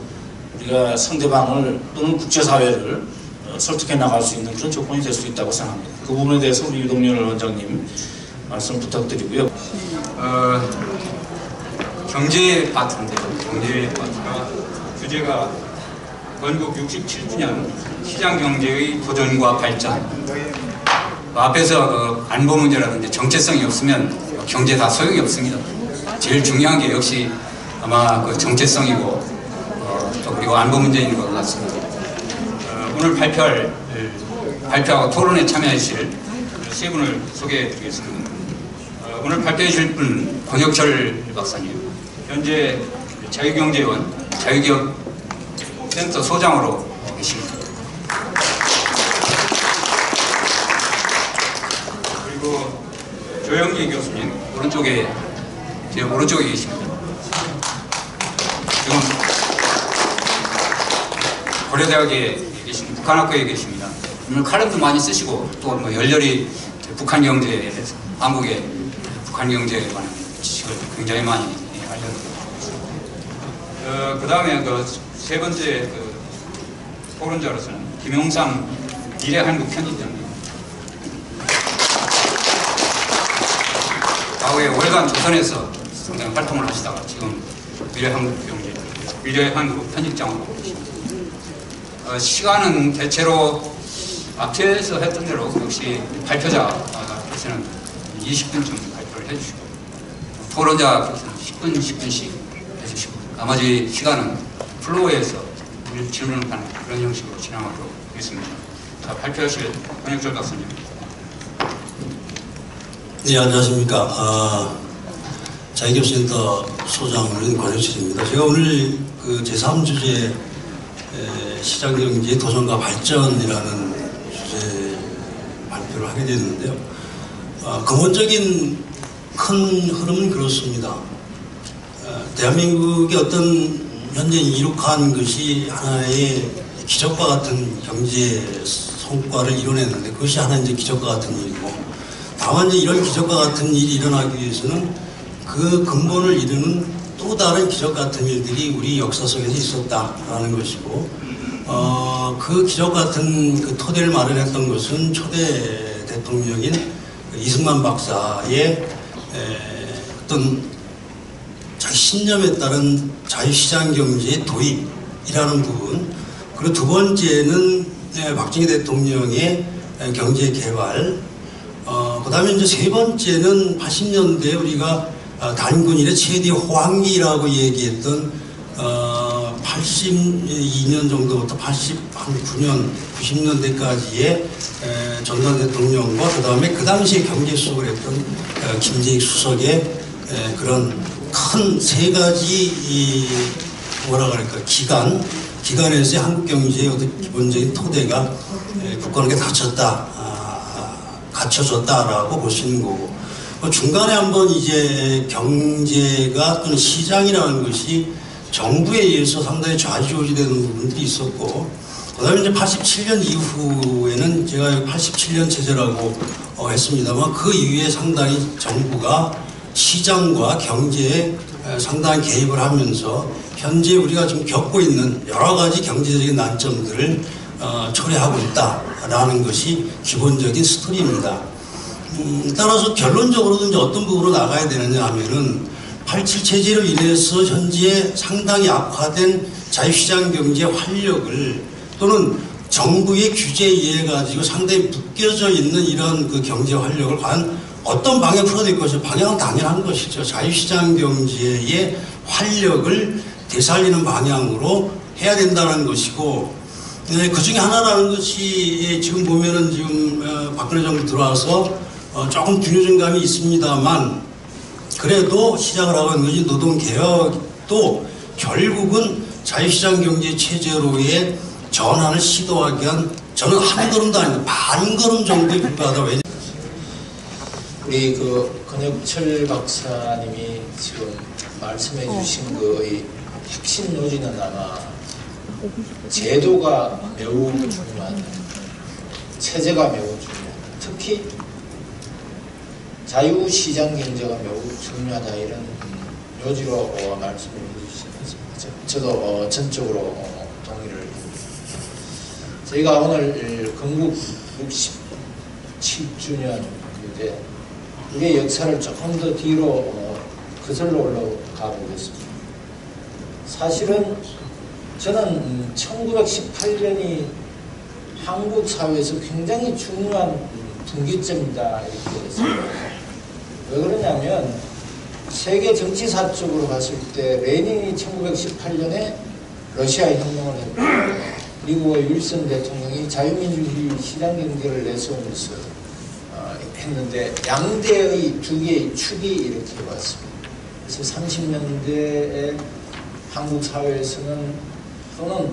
우리가 상대방을 또는 국제사회를 어, 설득해 나갈 수 있는 그런 조건이 될 수 있다고 생각합니다. 그 부분에 대해서 우리 유동열 원장님 말씀 부탁드리고요. 어, 경제 파트인데요. 경제 파트가 주제가 건국 67주년 시장 경제의 도전과 발전. 그 앞에서 그 안보 문제라든지 정체성이 없으면 경제 다 소용이 없습니다. 제일 중요한 게 역시 아마 그 정체성이고 어, 또 그리고 안보 문제인 것 같습니다. 어, 오늘 발표할 발표하고 토론에 참여하실 세 분을 소개해 드리겠습니다. 어, 오늘 발표해 주실 분 권혁철 박사님 현재 자유경제원 자유기업센터 소장으로 계십니다. 그리고 조영기 교수님 오른쪽에 제 오른쪽에 계십니다. 지금 고려대학에 계신 북한학교에 계십니다. 오늘 칼럼도 많이 쓰시고 또 뭐 열렬히 북한 경제에 대해서 한국의 북한 경제에 관한 지식을 굉장히 많이 알려드리고 어, 그 다음에 그 세 번째 그 토론자로서는 김용상 미래 한국 편집장님 과거에 월간 조선에서 상당히 활동을 하시다가 지금 미래 한국 경제 미래 한국 편집장으로. 어, 시간은 대체로 앞에서 했던 대로 역시 발표자께서는 20분쯤 발표를 해주시고 토론자께서는 10분, 10분씩 해주시고 나머지 시간은 플로어에서 질문을 하는 그런 형식으로 진행하도록 하겠습니다. 자, 발표하실 권혁철 박사님. 네, 안녕하십니까. 아, 자유교센터 소장은 권혁철입니다. 제가 오늘 그 제3주제 시장경제 도전과 발전이라는 주제 발표를 하게 됐는데요. 아, 근본적인 큰 흐름은 그렇습니다. 아, 대한민국의 어떤 현재 이룩한 것이 하나의 기적과 같은 경제 성과를 이뤄냈는데 그것이 하나 이제 기적과 같은 일이고 다만 이제 이런 기적과 같은 일이 일어나기 위해서는 그 근본을 이루는 또 다른 기적 같은 일들이 우리 역사 속에서 있었다라는 것이고 어, 그 기적 같은 그 토대를 마련했던 것은 초대 대통령인 이승만 박사의 에, 어떤 자기 신념에 따른 자유시장 경제의 도입이라는 부분 그리고 두 번째는 에, 박정희 대통령의 에, 경제 개발 어, 그 다음에 이제 세 번째는 80년대 우리가 어, 단군일의 최대 호황기라고 얘기했던 어, 82년 정도부터 89년, 90년대까지의 전두환 대통령과 그 다음에 그 당시에 경제 수석을 했던 어, 김재익 수석의 에, 그런 큰 세 가지 이 뭐라 그럴까 기간 기간에서의 한국 경제의 어떤 기본적인 토대가 에, 굳건하게 닫혔다 아, 갖춰졌다라고 있는 거고 그 중간에 한번 이제 경제가 또는 시장이라는 것이 정부에 의해서 상당히 좌지우지되는 부분들이 있었고 그다음에 이제 87년 이후에는 제가 87년 체제라고 어, 했습니다만 그 이후에 상당히 정부가 시장과 경제에 에, 상당히 개입을 하면서 현재 우리가 지금 겪고 있는 여러 가지 경제적인 난점들을 어, 초래하고 있다라는 것이 기본적인 스토리입니다. 음, 따라서 결론적으로도 이제 어떤 부분으로 나가야 되느냐 하면은 87 체제로 인해서 현재 상당히 악화된 자유시장 경제 활력을 또는 정부의 규제에 의해 가지고 상당히 묶여져 있는 이런 그 경제 활력을 과연 어떤 방향 풀어낼 것이 방향은 당연한 것이죠. 자유시장 경제의 활력을 되살리는 방향으로 해야 된다는 것이고 네, 그 중에 하나라는 것이 지금 보면은 지금 어, 박근혜 정부 들어와서 어, 조금 균효된 감이 있습니다만 그래도 시작을 하고 있는 것이 노동개혁도 결국은 자유시장 경제 체제로의 전환을 시도하기 위한 저는 한 걸음도 아니고 반 걸음 정도에 불과하다. 왜냐 우리 그 권혁철 박사님이 지금 말씀해 주신 그의 핵심 요지는 아마 제도가 매우 중요하다. 체제가 매우 중요하다. 특히 자유시장 경제가 매우 중요하다 이런 요지로 어, 말씀을 해주시면서 저도 어, 전적으로 어, 동의를 합니다. 저희가 오늘 건국 67주년 이제 우리의 역사를 조금 더 뒤로 어, 거슬러 올라가 보겠습니다. 사실은 저는 1918년이 한국 사회에서 굉장히 중요한 음, 분기점이다 이렇게 했습니다. 왜 그러냐면 세계 정치사적으로 봤을 때 레닌이 1918년에 러시아 혁명을 했고 미국의 윌슨 대통령이 자유민주주의 시장 경제를 내세우면서 어, 했는데 양대의 두 개의 축이 이렇게 왔습니다. 그래서 30년대에 한국 사회에서는 또는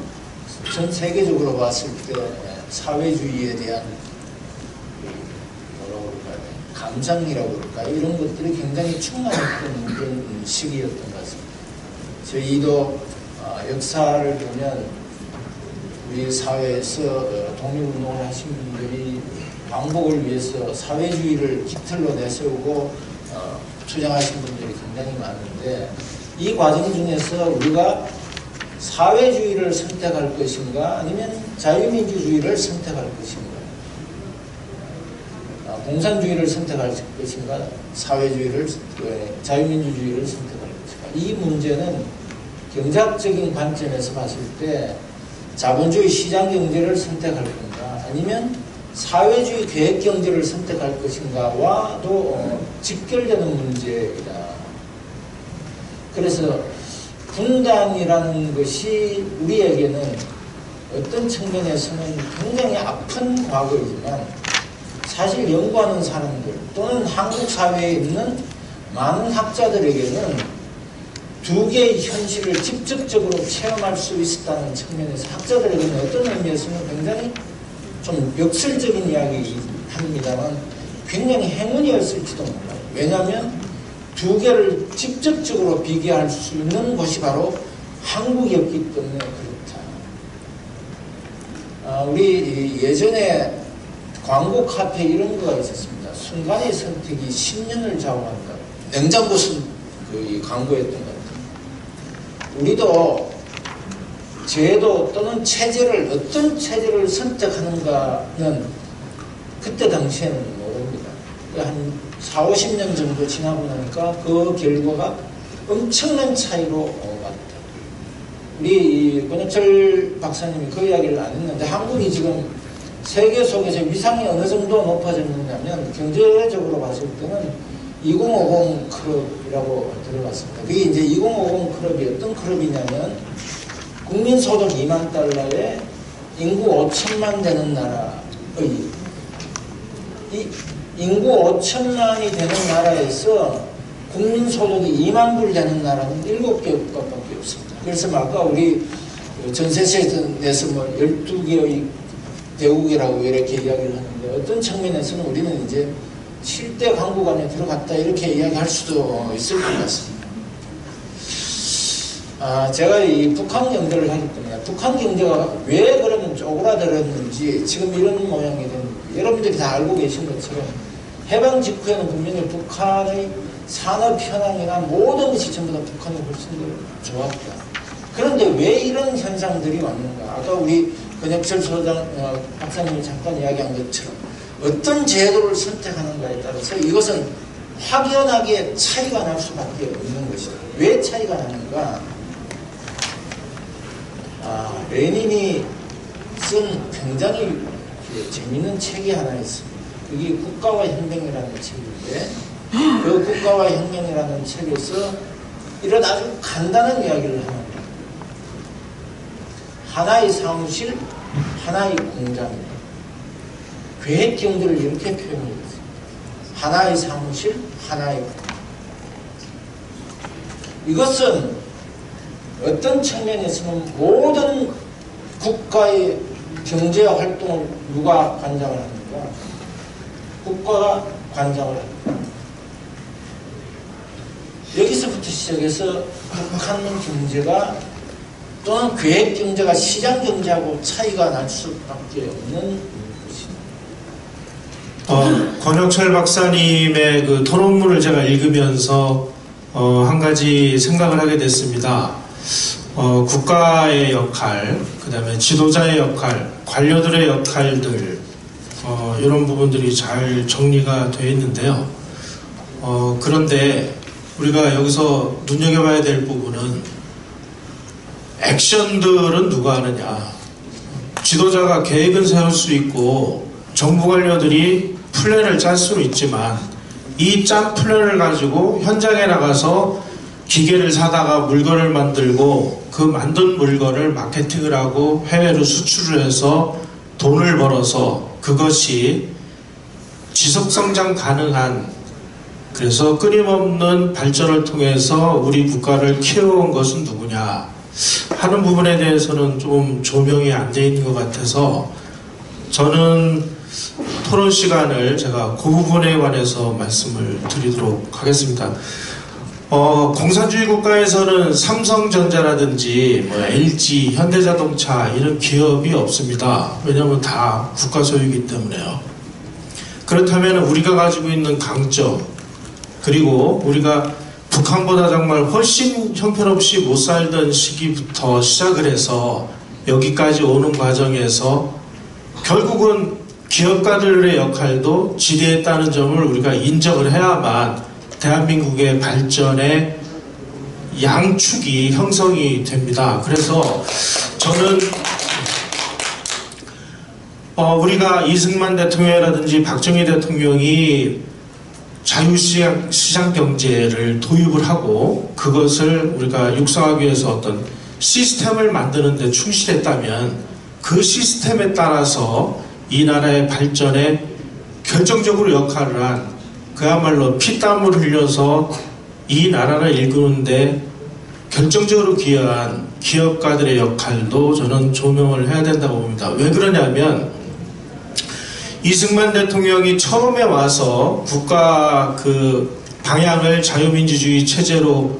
전 세계적으로 봤을 때 사회주의에 대한? 감상이라고 그럴까 이런 것들이 굉장히 충만했던 그런 시기였던 것 같습니다. 저희도 어, 역사를 보면 우리 사회에서 어, 독립운동을 하신 분들이 광복을 위해서 사회주의를 깃틀로 내세우고 어, 주장하신 분들이 굉장히 많은데 이 과정 중에서 우리가 사회주의를 선택할 것인가 아니면 자유민주주의를 선택할 것인가 아, 공산주의를 선택할 것인가 사회주의를 예, 자유민주주의를 선택할 것인가 이 문제는 경제학적인 관점에서 봤을 때 자본주의 시장 경제를 선택할 건가 아니면 사회주의 계획 경제를 선택할 것인가와도 어, 직결되는 문제이다. 그래서 분단이라는 것이 우리에게는 어떤 측면에서는 굉장히 아픈 과거이지만 사실 연구하는 사람들 또는 한국 사회에 있는 많은 학자들에게는 두 개의 현실을 직접적으로 체험할 수 있었다는 측면에서 학자들에게는 어떤 의미에서는 굉장히 좀 역설적인 이야기 합니다만 굉장히 행운이었을지도 몰라요. 왜냐하면 두 개를 직접적으로 비교할 수 있는 곳이 바로 한국이었기 때문에 그렇다. 아, 우리 예전에 광고 카페 이런 거가 있었습니다. 순간의 선택이 10년을 좌우한다. 냉장고 순, 그 광고였던 것 같아요. 우리도 제도 또는 체제를 어떤 체제를 선택하는가는 그때 당시에는 모릅니다. 한 4, 50년 정도 지나고 나니까 그 결과가 엄청난 차이로 왔다. 우리 권혁철 박사님이 그 이야기를 안 했는데 한국이 지금 세계 속에서 위상이 어느 정도 높아졌느냐면 경제적으로 봤을 때는 2050 클럽이라고 들어갔습니다. 그게 이제 2050 클럽이 어떤 클럽이냐면 국민소득 2만 달러에 인구 5천만 되는 나라의 이 인구 5천만이 되는 나라에서 국민 소득이 2만 불 되는 나라는 7개 국가밖에 없습니다. 그래서 아까 우리 그 전세세에서 뭐 12개의 대국이라고 이렇게 이야기를 하는데 어떤 측면에서는 우리는 이제 7대 강국 안에 들어갔다 이렇게 이야기할 수도 있을 것 같습니다. 아, 제가 이 북한 경제를 하기 때문에 북한 경제가 왜 그러면 쪼그라들었는지 지금 이런 모양이 되는 여러분들이 다 알고 계신 것처럼 해방 직후에는 분명히 북한의 산업 현황이나 모든 것이 전부 다 북한이 훨씬 더 좋았다. 그런데 왜 이런 현상들이 왔는가? 아까 우리 권혁철 소장 어, 박사님이 잠깐 이야기한 것처럼 어떤 제도를 선택하는가에 따라서 이것은 확연하게 차이가 날 수밖에 없는 것이다. 왜 차이가 나는가? 아, 레닌이 쓴 굉장히 그 재미있는 책이 하나 있습니다. 그게 국가와 혁명이라는 책인데 그 국가와 혁명이라는 책에서 이런 아주 간단한 이야기를 합니다. 하나의 사무실, 하나의 공장입니다. 계획 경제를 이렇게 표현했습니다. 하나의 사무실, 하나의 공장. 이것은 어떤 측면에서는 모든 국가의 경제 활동을 누가 관장을 합니까? 국가가 관장을 합니다. 여기서부터 시작해서 북한 경제가 또는 계획 경제가 시장 경제하고 차이가 날 수밖에 없는 어, 권혁철 박사님의 그 토론문을 제가 읽으면서 어, 한 가지 생각을 하게 됐습니다. 어, 국가의 역할, 그 다음에 지도자의 역할, 관료들의 역할들, 어, 이런 부분들이 잘 정리가 되어 있는데요. 어, 그런데 우리가 여기서 눈여겨봐야 될 부분은 액션들은 누가 하느냐. 지도자가 계획은 세울 수 있고 정부 관료들이 플랜을 짤 수는 있지만 이 짠 플랜을 가지고 현장에 나가서 기계를 사다가 물건을 만들고 그 만든 물건을 마케팅을 하고 해외로 수출을 해서 돈을 벌어서 그것이 지속성장 가능한 그래서 끊임없는 발전을 통해서 우리 국가를 키워온 것은 누구냐 하는 부분에 대해서는 좀 조명이 안 돼 있는 것 같아서 저는 토론 시간을 제가 그 부분에 관해서 말씀을 드리도록 하겠습니다. 어, 공산주의 국가에서는 삼성전자라든지 뭐 LG, 현대자동차 이런 기업이 없습니다. 왜냐하면 다 국가 소유이기 때문에요. 그렇다면 우리가 가지고 있는 강점 그리고 우리가 북한보다 정말 훨씬 형편없이 못 살던 시기부터 시작을 해서 여기까지 오는 과정에서 결국은 기업가들의 역할도 지대했다는 점을 우리가 인정을 해야만 대한민국의 발전의 양축이 형성이 됩니다. 그래서 저는 어, 우리가 이승만 대통령이라든지 박정희 대통령이 자유시장 시장 경제를 도입을 하고 그것을 우리가 육성하기 위해서 어떤 시스템을 만드는 데 충실했다면 그 시스템에 따라서 이 나라의 발전에 결정적으로 역할을 한 그야말로 피땀을 흘려서 이 나라를 일구는데 결정적으로 기여한 기업가들의 역할도 저는 조명을 해야 된다고 봅니다. 왜 그러냐면 이승만 대통령이 처음에 와서 국가 그 방향을 자유민주주의 체제로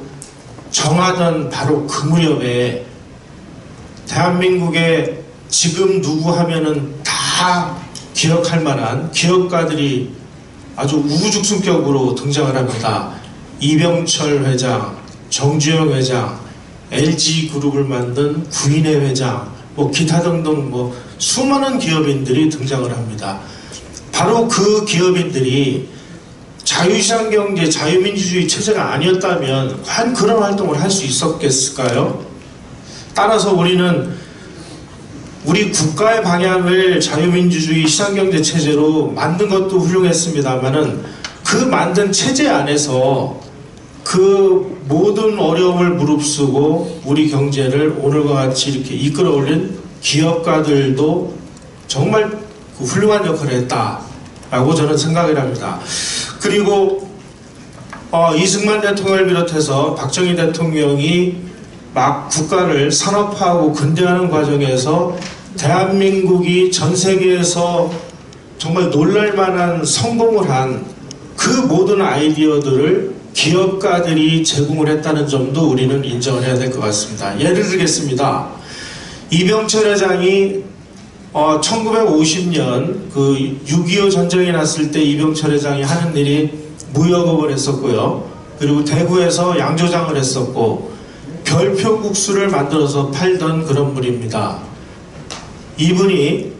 정하던 바로 그 무렵에 대한민국의 지금 누구 하면은 다 기억할 만한 기업가들이 아주 우후죽순격으로 등장을 합니다. 이병철 회장, 정주영 회장, LG 그룹을 만든 구인회 회장, 뭐 기타 등등 뭐 수많은 기업인들이 등장을 합니다. 바로 그 기업인들이 자유시장 경제, 자유민주주의 체제가 아니었다면 과연 그런 활동을 할 수 있었겠을까요? 따라서 우리는 우리 국가의 방향을 자유민주주의 시장경제 체제로 만든 것도 훌륭했습니다만은 그 만든 체제 안에서 그 모든 어려움을 무릅쓰고 우리 경제를 오늘과 같이 이렇게 이끌어 올린 기업가들도 정말 그 훌륭한 역할을 했다. 라고 저는 생각을 합니다. 그리고 어, 이승만 대통령을 비롯해서 박정희 대통령이 막 국가를 산업화하고 근대화하는 과정에서 대한민국이 전 세계에서 정말 놀랄만한 성공을 한 그 모든 아이디어들을 기업가들이 제공을 했다는 점도 우리는 인정을 해야 될 것 같습니다. 예를 들겠습니다. 이병철 회장이 어, 1950년 그 6.25 전쟁이 났을 때 이병철 회장이 하는 일이 무역업을 했었고요. 그리고 대구에서 양조장을 했었고 별표국수를 만들어서 팔던 그런 분입니다. 이분이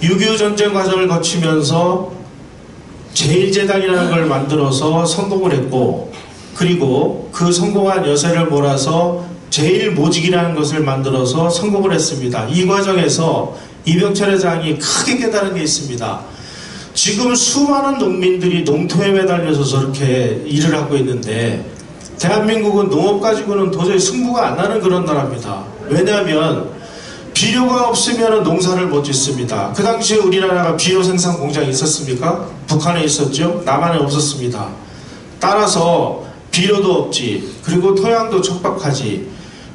6.25 전쟁 과정을 거치면서 제일재단이라는 걸 만들어서 성공을 했고 그리고 그 성공한 여세를 몰아서 제일 모직이라는 것을 만들어서 성공을 했습니다. 이 과정에서 이병철 회장이 크게 깨달은 게 있습니다. 지금 수많은 농민들이 농토에 매달려서 저렇게 일을 하고 있는데 대한민국은 농업 가지고는 도저히 승부가 안 나는 그런 나라입니다. 왜냐하면 비료가 없으면 농사를 못 짓습니다. 그 당시에 우리나라가 비료 생산 공장이 있었습니까? 북한에 있었죠. 남한에 없었습니다. 따라서 비료도 없지. 그리고 토양도 척박하지.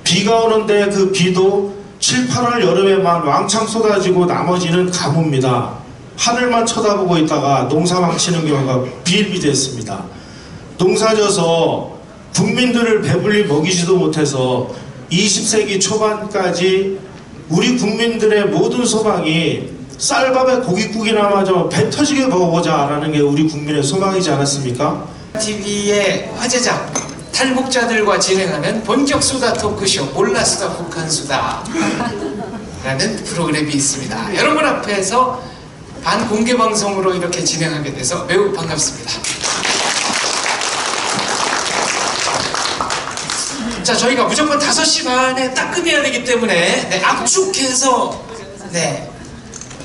비가 오는데 그 비도 7, 8월 여름에만 왕창 쏟아지고 나머지는 가뭄입니다. 하늘만 쳐다보고 있다가 농사 망치는 경우가 비일비재했습니다. 농사져서 국민들을 배불리 먹이지도 못해서 20세기 초반까지 우리 국민들의 모든 소망이 쌀밥에 고깃국이나 마저 배 터지게 먹어보자 라는 게 우리 국민의 소망이지 않았습니까? TV의 화제작 탈북자들과 진행하는 본격 수다 토크쇼 몰라수다 북한수다 *laughs* 라는 프로그램이 있습니다. 여러분 앞에서 반공개 방송으로 이렇게 진행하게 돼서 매우 반갑습니다. 자, 저희가 무조건 5시 반에 딱 끝내야 되기 때문에 네, 압축해서 네,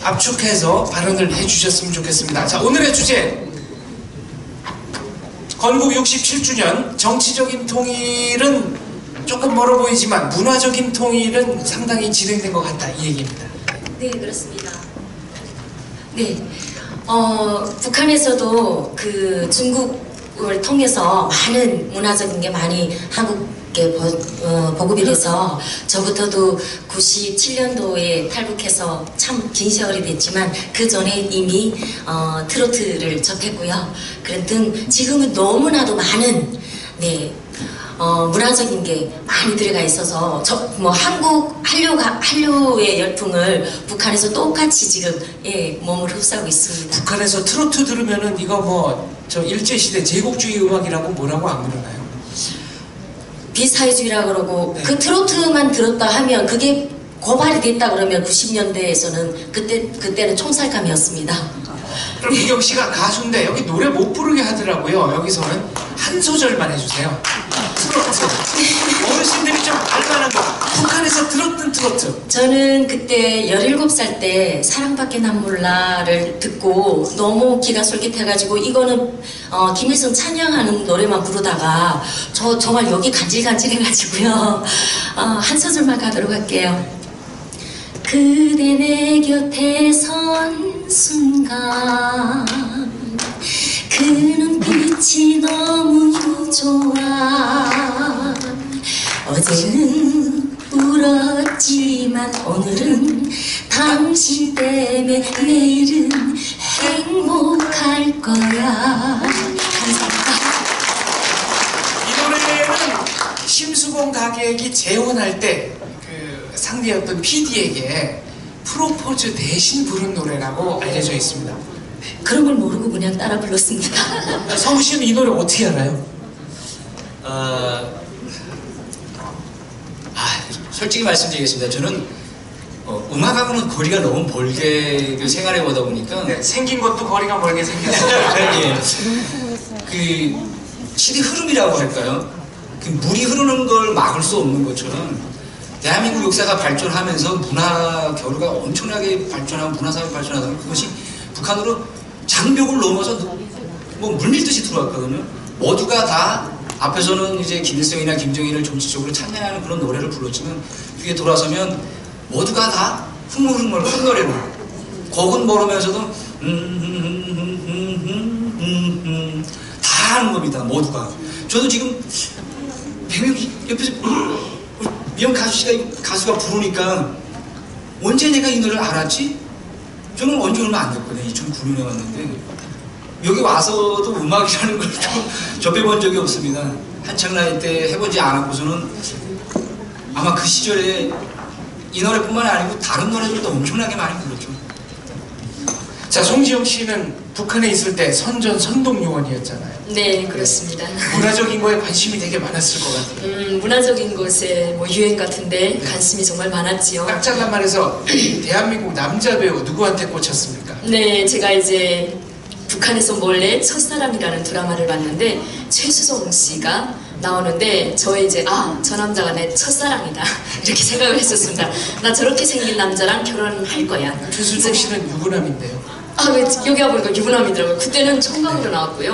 압축해서 발언을 해주셨으면 좋겠습니다. 자, 오늘의 주제 건국 67주년 정치적인 통일은 조금 멀어 보이지만 문화적인 통일은 상당히 진행된 것 같다 이 얘기입니다. 네, 그렇습니다. 네, 어, 북한에서도 그 중국을 통해서 많은 문화적인 게 많이 한국 에 보, 어, 보급이 돼서 저부터도 97년도에 탈북해서 참 긴 세월이 됐지만 그 전에 이미 어, 트로트를 접했고요. 그랬든 지금은 너무나도 많은 네, 어, 문화적인 게 많이 들어가 있어서 저, 뭐 한국 한류가 한류의 열풍을 북한에서 똑같이 지금 예, 몸을 흡수하고 있습니다. 북한에서 트로트 들으면은 이거 뭐 저 일제 시대 제국주의 음악이라고 뭐라고 안 그러나요? 비사회주의라 그러고 그 트로트만 들었다 하면 그게 고발이 됐다 그러면 90년대에서는 그때 그때는 총살감이었습니다. 그럼 이경 씨가 가수인데 여기 노래 못 부르게 하더라고요. 여기서는 한 소절만 해주세요. 트로트. 어르신들이 좀 알만한 거. 북한에서 들었던 트로트. 저는 그때 17살 때 사랑밖에 난 몰라를 듣고 너무 기가 솔깃해가지고 이거는 어, 김일성 찬양하는 노래만 부르다가 저 정말 여기 간질간질해가지고요. 어, 한 소절만 가도록 할게요. 그대 내 곁에 선 순간 그 눈빛이 너무 좋아 어제는 울었지만 오늘은 당신 때문에 내일은 행복할 거야 감사합니다 이 노래는 심수봉 가객이 재혼할 때 그 상대였던 PD에게 프로포즈 대신 부른 노래라고 알려져 있습니다. 그런 걸 모르고 그냥 따라 불렀습니다 성우 씨는 이 노래 어떻게 알아요? 어, 아, 솔직히 말씀드리겠습니다. 저는 어, 음악하고는 거리가 너무 멀게 그 생활해 보다 보니까 네, 생긴 것도 거리가 멀게 생겼어요. *laughs* 예. 그 시대 흐름이라고 할까요? 그 물이 흐르는 걸 막을 수 없는 것처럼 대한민국 역사가 발전하면서 문화 교류가 엄청나게 발전하고 문화사회 발전하다 보면 그것이 북한으로 장벽을 넘어서 뭐 물밀듯이 들어왔거든요. 모두가 다 앞에서는 이제 김일성이나 김정일을 정치적으로 찬양하는 그런 노래를 불렀지만 뒤에 돌아서면 모두가 다 흥얼흥얼 큰 노래로 곡은 모르면서도 다 하는 겁니다 모두가. 저도 지금 옆에서 미영 가수가 가수가 부르니까 언제 내가 이 노래를 알았지? 저는 언제 얼마 안 됐거든요 2009년에 왔는데 여기 와서도 음악이라는 걸 좀 *laughs* 접해본 적이 없습니다 한창 나이 때 해보지 않았고서는 아마 그 시절에 이 노래뿐만 아니고 다른 노래들도 엄청나게 많이 불렀죠 자, 송지영 씨는 북한에 있을 때 선전 선동 요원이었잖아요. 네, 그렇습니다. *laughs* 문화적인 거에 관심이 되게 많았을 것 같아요. 음, 문화적인 것에 뭐 유행 같은데 관심이 정말 많았지요. 딱 잘라 말해서 대한민국 남자 배우 누구한테 꽂혔습니까? 네, 제가 이제 북한에서 몰래 첫사랑이라는 드라마를 봤는데 최수종 씨가 나오는데 저 이제 아 저 남자가 내 첫사랑이다 *laughs* 이렇게 생각을 했었습니다. 나 저렇게 생긴 남자랑 결혼할 거야. 최수종 씨는 유부남인데요. 아, 왜 여기 와보니까 유부남이더라고요. 그때는 청각으로 나왔고요.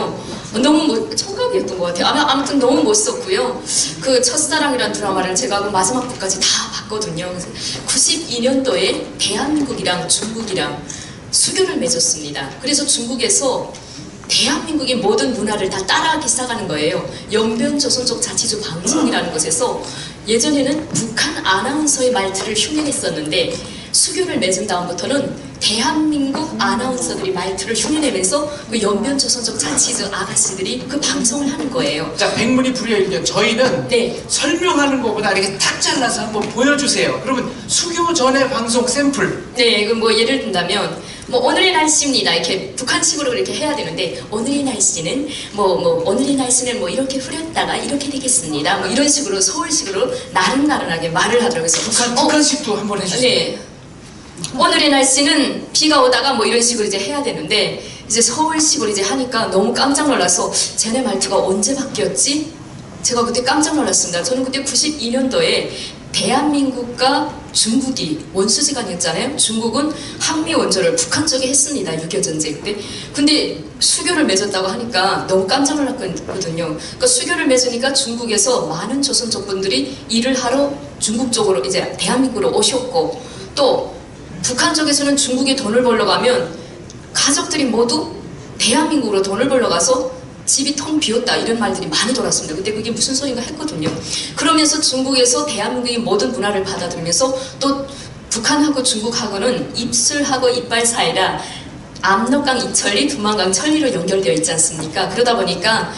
어, 너무 뭐, 청각이었던 것 같아요. 아마, 아무튼 너무 멋있었고요. 그 첫사랑이라는 드라마를 제가 그 마지막 부까지 다 봤거든요. 그래서 92년도에 대한민국이랑 중국이랑 수교를 맺었습니다. 그래서 중국에서 대한민국의 모든 문화를 다 따라하기 시작하는 거예요. 연변 조선족 자치주 방송이라는 곳에서 예전에는 북한 아나운서의 말투를 흉내냈었는데 수교를 맺은 다음부터는 대한민국 아나운서들이 말투를 흉내내면서 그 연변 조선족 자치주 아가씨들이 그 방송을 하는 거예요. 자, 백문이 불여일견. 저희는 네. 설명하는 것보다 이렇게 탁 잘라서 한번 보여주세요. 그러면 수교 전에 방송 샘플. 네, 그뭐 예를 든다면 뭐 오늘의 날씨입니다. 이렇게 북한식으로 이렇게 해야 되는데 오늘의 날씨는 뭐뭐 오늘의 날씨는 뭐 이렇게 흐렸다가 이렇게 되겠습니다. 뭐 이런 식으로 서울식으로 나른나른하게 말을 하더라고요. 북한, 어, 북한식도 한번 해주세요. 네. 오늘의 날씨는 비가 오다가 뭐 이런 식으로 이제 해야 되는데 이제 서울식으로 이제 하니까 너무 깜짝 놀라서 쟤네 말투가 언제 바뀌었지? 제가 그때 깜짝 놀랐습니다. 저는 그때 92년도에 대한민국과 중국이 원수지간이었잖아요. 중국은 한미 원조를 북한 쪽에 했습니다. 6.25 전쟁 때. 근데 수교를 맺었다고 하니까 너무 깜짝 놀랐거든요. 그러니까 수교를 맺으니까 중국에서 많은 조선 족 분들이 일을 하러 중국 쪽으로 이제 대한민국으로 오셨고 또 북한 쪽에서는 중국에 돈을 벌러 가면 가족들이 모두 대한민국으로 돈을 벌러 가서 집이 텅 비었다 이런 말들이 많이 돌았습니다. 근데 그게 무슨 소린가 했거든요. 그러면서 중국에서 대한민국의 모든 문화를 받아들이면서 또 북한하고 중국하고는 입술하고 이빨 사이라 압록강 이천리, 두만강 천리로 연결되어 있지 않습니까? 그러다 보니까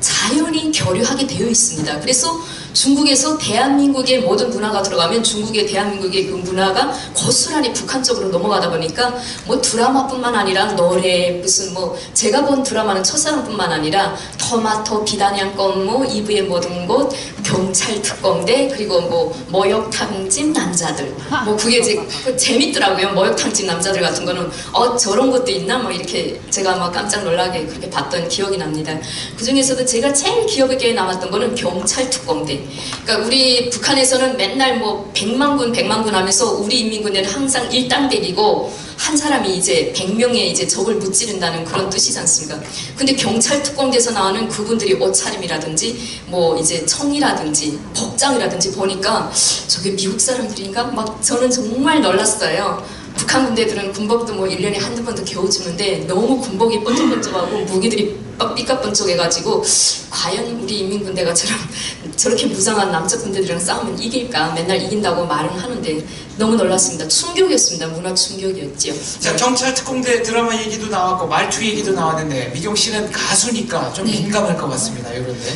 자연히 교류하게 되어 있습니다. 그래서 중국에서 대한민국의 모든 문화가 들어가면 중국의 대한민국의 그 문화가 고스란히 북한 쪽으로 넘어가다 보니까 뭐 드라마뿐만 아니라 노래 무슨 뭐 제가 본 드라마는 첫사랑뿐만 아니라 토마토 비단양권 뭐 이브의 모든 곳 경찰 특공대 그리고 뭐 모욕탕집 남자들. 뭐 그게 이제 그 재밌더라고요. 모욕탕집 남자들 같은 거는 어 저런 것도 있나? 뭐 이렇게 제가 막 깜짝 놀라게 그렇게 봤던 기억이 납니다. 그 중에서도 제가 제일 기억에 남았던 거는 경찰 특공대. 그러니까 우리 북한에서는 맨날 뭐 백만군 백만군 하면서 우리 인민군대는 항상 일당백이고 한 사람이 이제 100명의 이제 적을 무찌른다는 그런 뜻이지 않습니까? 근데 경찰 특공대에서 나오는 그분들이 옷차림이라든지 뭐 이제 청이라든지 복장이라든지 보니까 저게 미국 사람들인가? 막 저는 정말 놀랐어요. 북한 군대들은 군복도 뭐 1년에 한두 번도 겨우 주는데 너무 군복이 번쩍번쩍하고 무기들이 막 삐까번쩍해가지고 과연 우리 인민군대가 저런, *laughs* 저렇게 무장한 남자 군대들이랑 싸우면 이길까 맨날 이긴다고 말은 하는데 너무 놀랐습니다. 충격이었습니다. 문화 충격이었지요. 자, 경찰 특공대 드라마 얘기도 나왔고 말투 얘기도 나왔는데 미경 씨는 가수니까 좀 민감할 것 같습니다. 이런데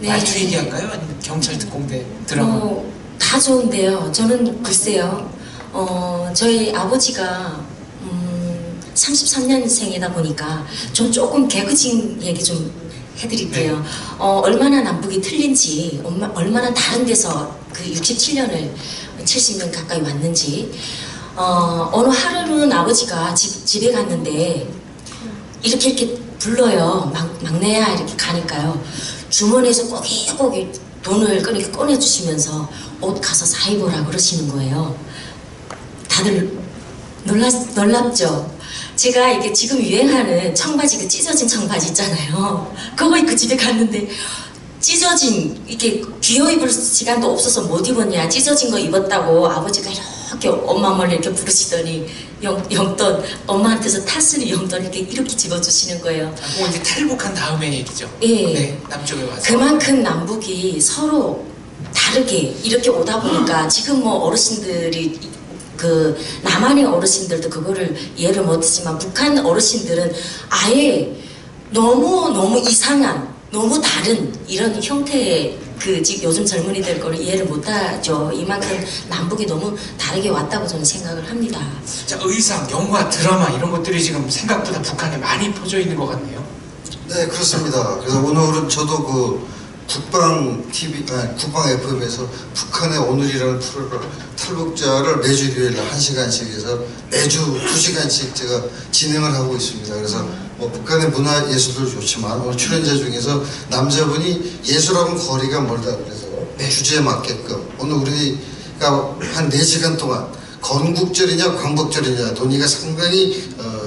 네. 말투 얘기할까요? 아니면 경찰 특공대 드라마? 어, 다 좋은데요. 저는 글쎄요. 어, 저희 아버지가 음, 33년생이다 보니까 좀 조금 개그진 얘기 좀 해드릴게요. 어, 얼마나 남북이 틀린지, 얼마, 얼마나 다른 데서 그 67년을 70년 가까이 왔는지. 어, 어느 하루는 아버지가 집, 집에 갔는데 이렇게 이렇게 불러요. 막, 막내야 이렇게 가니까요. 주머니에서 꼬깃꼬깃 돈을 꺼내주시면서 옷 가서 사 입어라 그러시는 거예요. 다들 놀랐, 놀랍죠? 제가 이게 지금 유행하는 청바지 그 찢어진 청바지 있잖아요. 그거 입고 집에 갔는데 찢어진 이게 귀여 입을 시간도 없어서 못 입었냐 찢어진 거 입었다고 아버지가 이렇게 엄마 몰래 이렇게 부르시더니 영, 용돈 엄마한테서 탈수는 용돈 이렇게 이렇게 집어주시는 거예요. 그건 이제 탈북한 다음의 얘기죠. 예. 네, 남쪽에 와서. 그만큼 남북이 서로 다르게 이렇게 오다 보니까 지금 뭐 어르신들이 그 남한의 어르신들도 그거를 이해를 못했지만 북한 어르신들은 아예 너무 너무 이상한 너무 다른 이런 형태의 그 지금 요즘 젊은이들 거를 이해를 못하죠. 이만큼 남북이 너무 다르게 왔다고 저는 생각을 합니다. 자, 의상, 영화, 드라마 이런 것들이 지금 생각보다 북한에 많이 퍼져 있는 것 같네요. 네 그렇습니다. 그래서 오늘은 저도 그 국방 TV, 아니, 국방 FM에서 북한의 오늘이라는 프로그램 탈북자를 매주 일요일 날 1시간씩 해서 매주 2시간씩 제가 진행을 하고 있습니다. 그래서 뭐 북한의 문화 예술도 좋지만 오늘 출연자 중에서 남자분이 예술하고는 거리가 멀다 그래서 주제에 맞게끔 오늘 우리가 한 4시간 동안 건국절이냐 광복절이냐 논의가 상당히 어,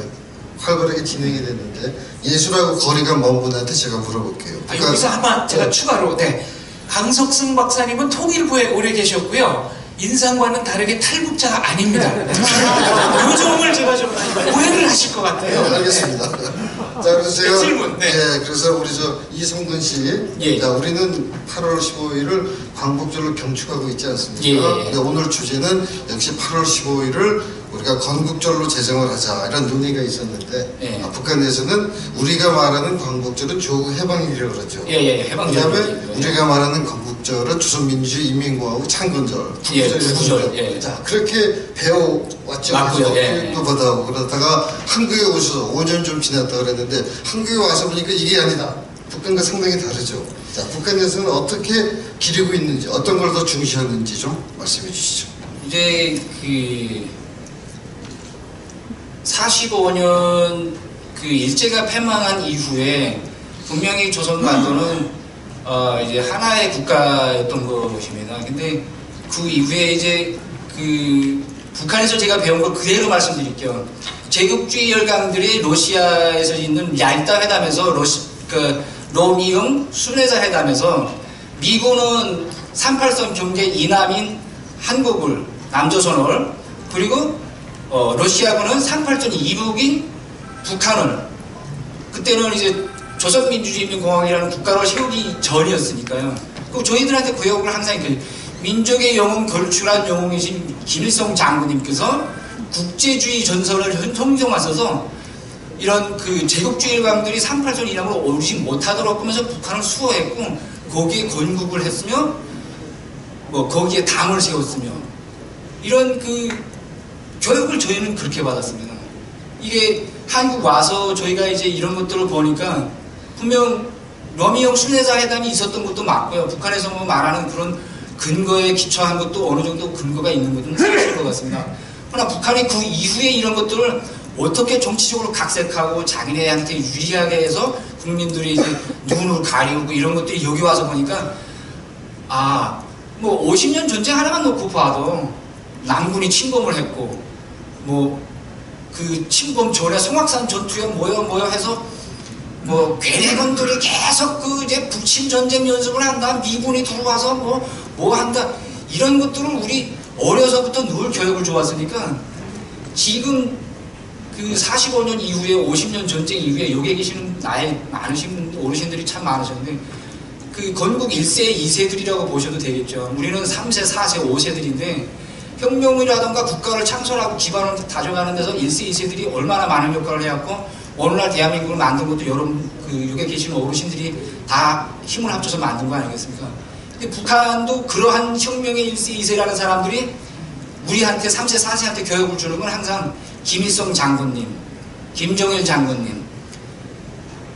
활발하게 진행이 됐는데 예술하고 거리가 먼 분한테 제가 물어볼게요. 아, 여기서 한번 제가 어, 추가로 네 강석승 박사님은 통일부에 오래 계셨고요. 인상과는 다르게 탈북자가 아닙니다. 요 점을 제가 좀 오해를 하실 것 같아요. 네, 알겠습니다. 자, 그래서 제가 질문, 네. 예, 그래서 우리 저 이성근 씨, 자, 우리는 8월 15일을 광복절로 경축하고 있지 않습니까? 예, 예. 근데 오늘 주제는 역시 8월 15일을 우리가 건국절로 제정을 하자 이런 논의가 있었는데 예. 아, 북한에서는 우리가 말하는 광복절은 조국 해방일이라고 그러죠. 예, 예, 해방절. 그다음에 우리가 말하는 건국절은 조선민주주의 인민공화국 창건절, 예, 구구절. 예. 자, 그렇게 배워왔죠. 맞고요, 예, 받아오고 그러다가 한국에 오셔서 5년 좀 지났다 그랬는데 한국에 와서 보니까 이게 아니다. 북한과 상당히 다르죠. 자, 북한에서는 어떻게 기르고 있는지, 어떤 걸 더 중시하는지 좀 말씀해 주시죠. 이제 그 45년 그 일제가 패망한 이후에 분명히 조선 반도는 어 이제 하나의 국가였던 것입니다. 근데 그 이후에 이제 그 북한에서 제가 배운 걸 그대로 말씀드릴게요. 제국주의 열강들이 러시아에서 있는 얄타 회담에서 러시, 그 로미응 순회자 회담에서 미군은 38선 경제 이남인 한국을 남조선을 그리고 어, 러시아군은 38전 이북인 북한을 그때는 이제 조선민주주의인민공화국이라는 국가를 세우기 전이었으니까요. 그 저희들한테 구역을 항상 그 민족의 영웅 걸출한 영웅이신 김일성 장군님께서 국제주의 전선을 형성하셔서 이런 그 제국주의 일강들이 38전 이남을 오르지 못하도록 하면서 북한을 수호했고 거기에 건국을 했으며 뭐 거기에 당을 세웠으며 이런 그 교육을 저희는 그렇게 받았습니다. 이게 한국 와서 저희가 이제 이런 것들을 보니까 분명 러미형 순회자 회담이 있었던 것도 맞고요. 북한에서 뭐 말하는 그런 근거에 기초한 것도 어느 정도 근거가 있는 것은 사실인 것 같습니다. 그러나 북한이 그 이후에 이런 것들을 어떻게 정치적으로 각색하고 자기네한테 유리하게 해서 국민들이 이제 눈을 가리우고 이런 것들이 여기 와서 보니까 아, 뭐 50년 전쟁 하나만 놓고 봐도 남군이 침범을 했고 뭐그 침범 전에 성악산 전투에 뭐여 뭐여 해서 뭐 괴뢰건들이 계속 그 이제 북침 전쟁 연습을 한다 미군이 들어와서 뭐뭐 한다 이런 것들을 우리 어려서부터 늘 교육을 좋았으니까 지금 그 45년 이후에 50년 전쟁 이후에 여기 계시는 나이 많으신 어르신들이 참 많으셨는데 그 건국 1세, 2세들이라고 보셔도 되겠죠. 우리는 3세, 4세, 5세들인데 혁명이라던가 국가를 창설하고 기반을 다져가는 데서 1세, 2세들이 얼마나 많은 역할을 해왔고 오늘날 대한민국을 만든 것도 여러분 그 여기 계시는 어르신들이 다 힘을 합쳐서 만든 거 아니겠습니까? 근데 북한도 그러한 혁명의 1세, 2세라는 사람들이 우리한테 3세, 4세한테 교육을 주는 건 항상 김일성 장군님, 김정일 장군님.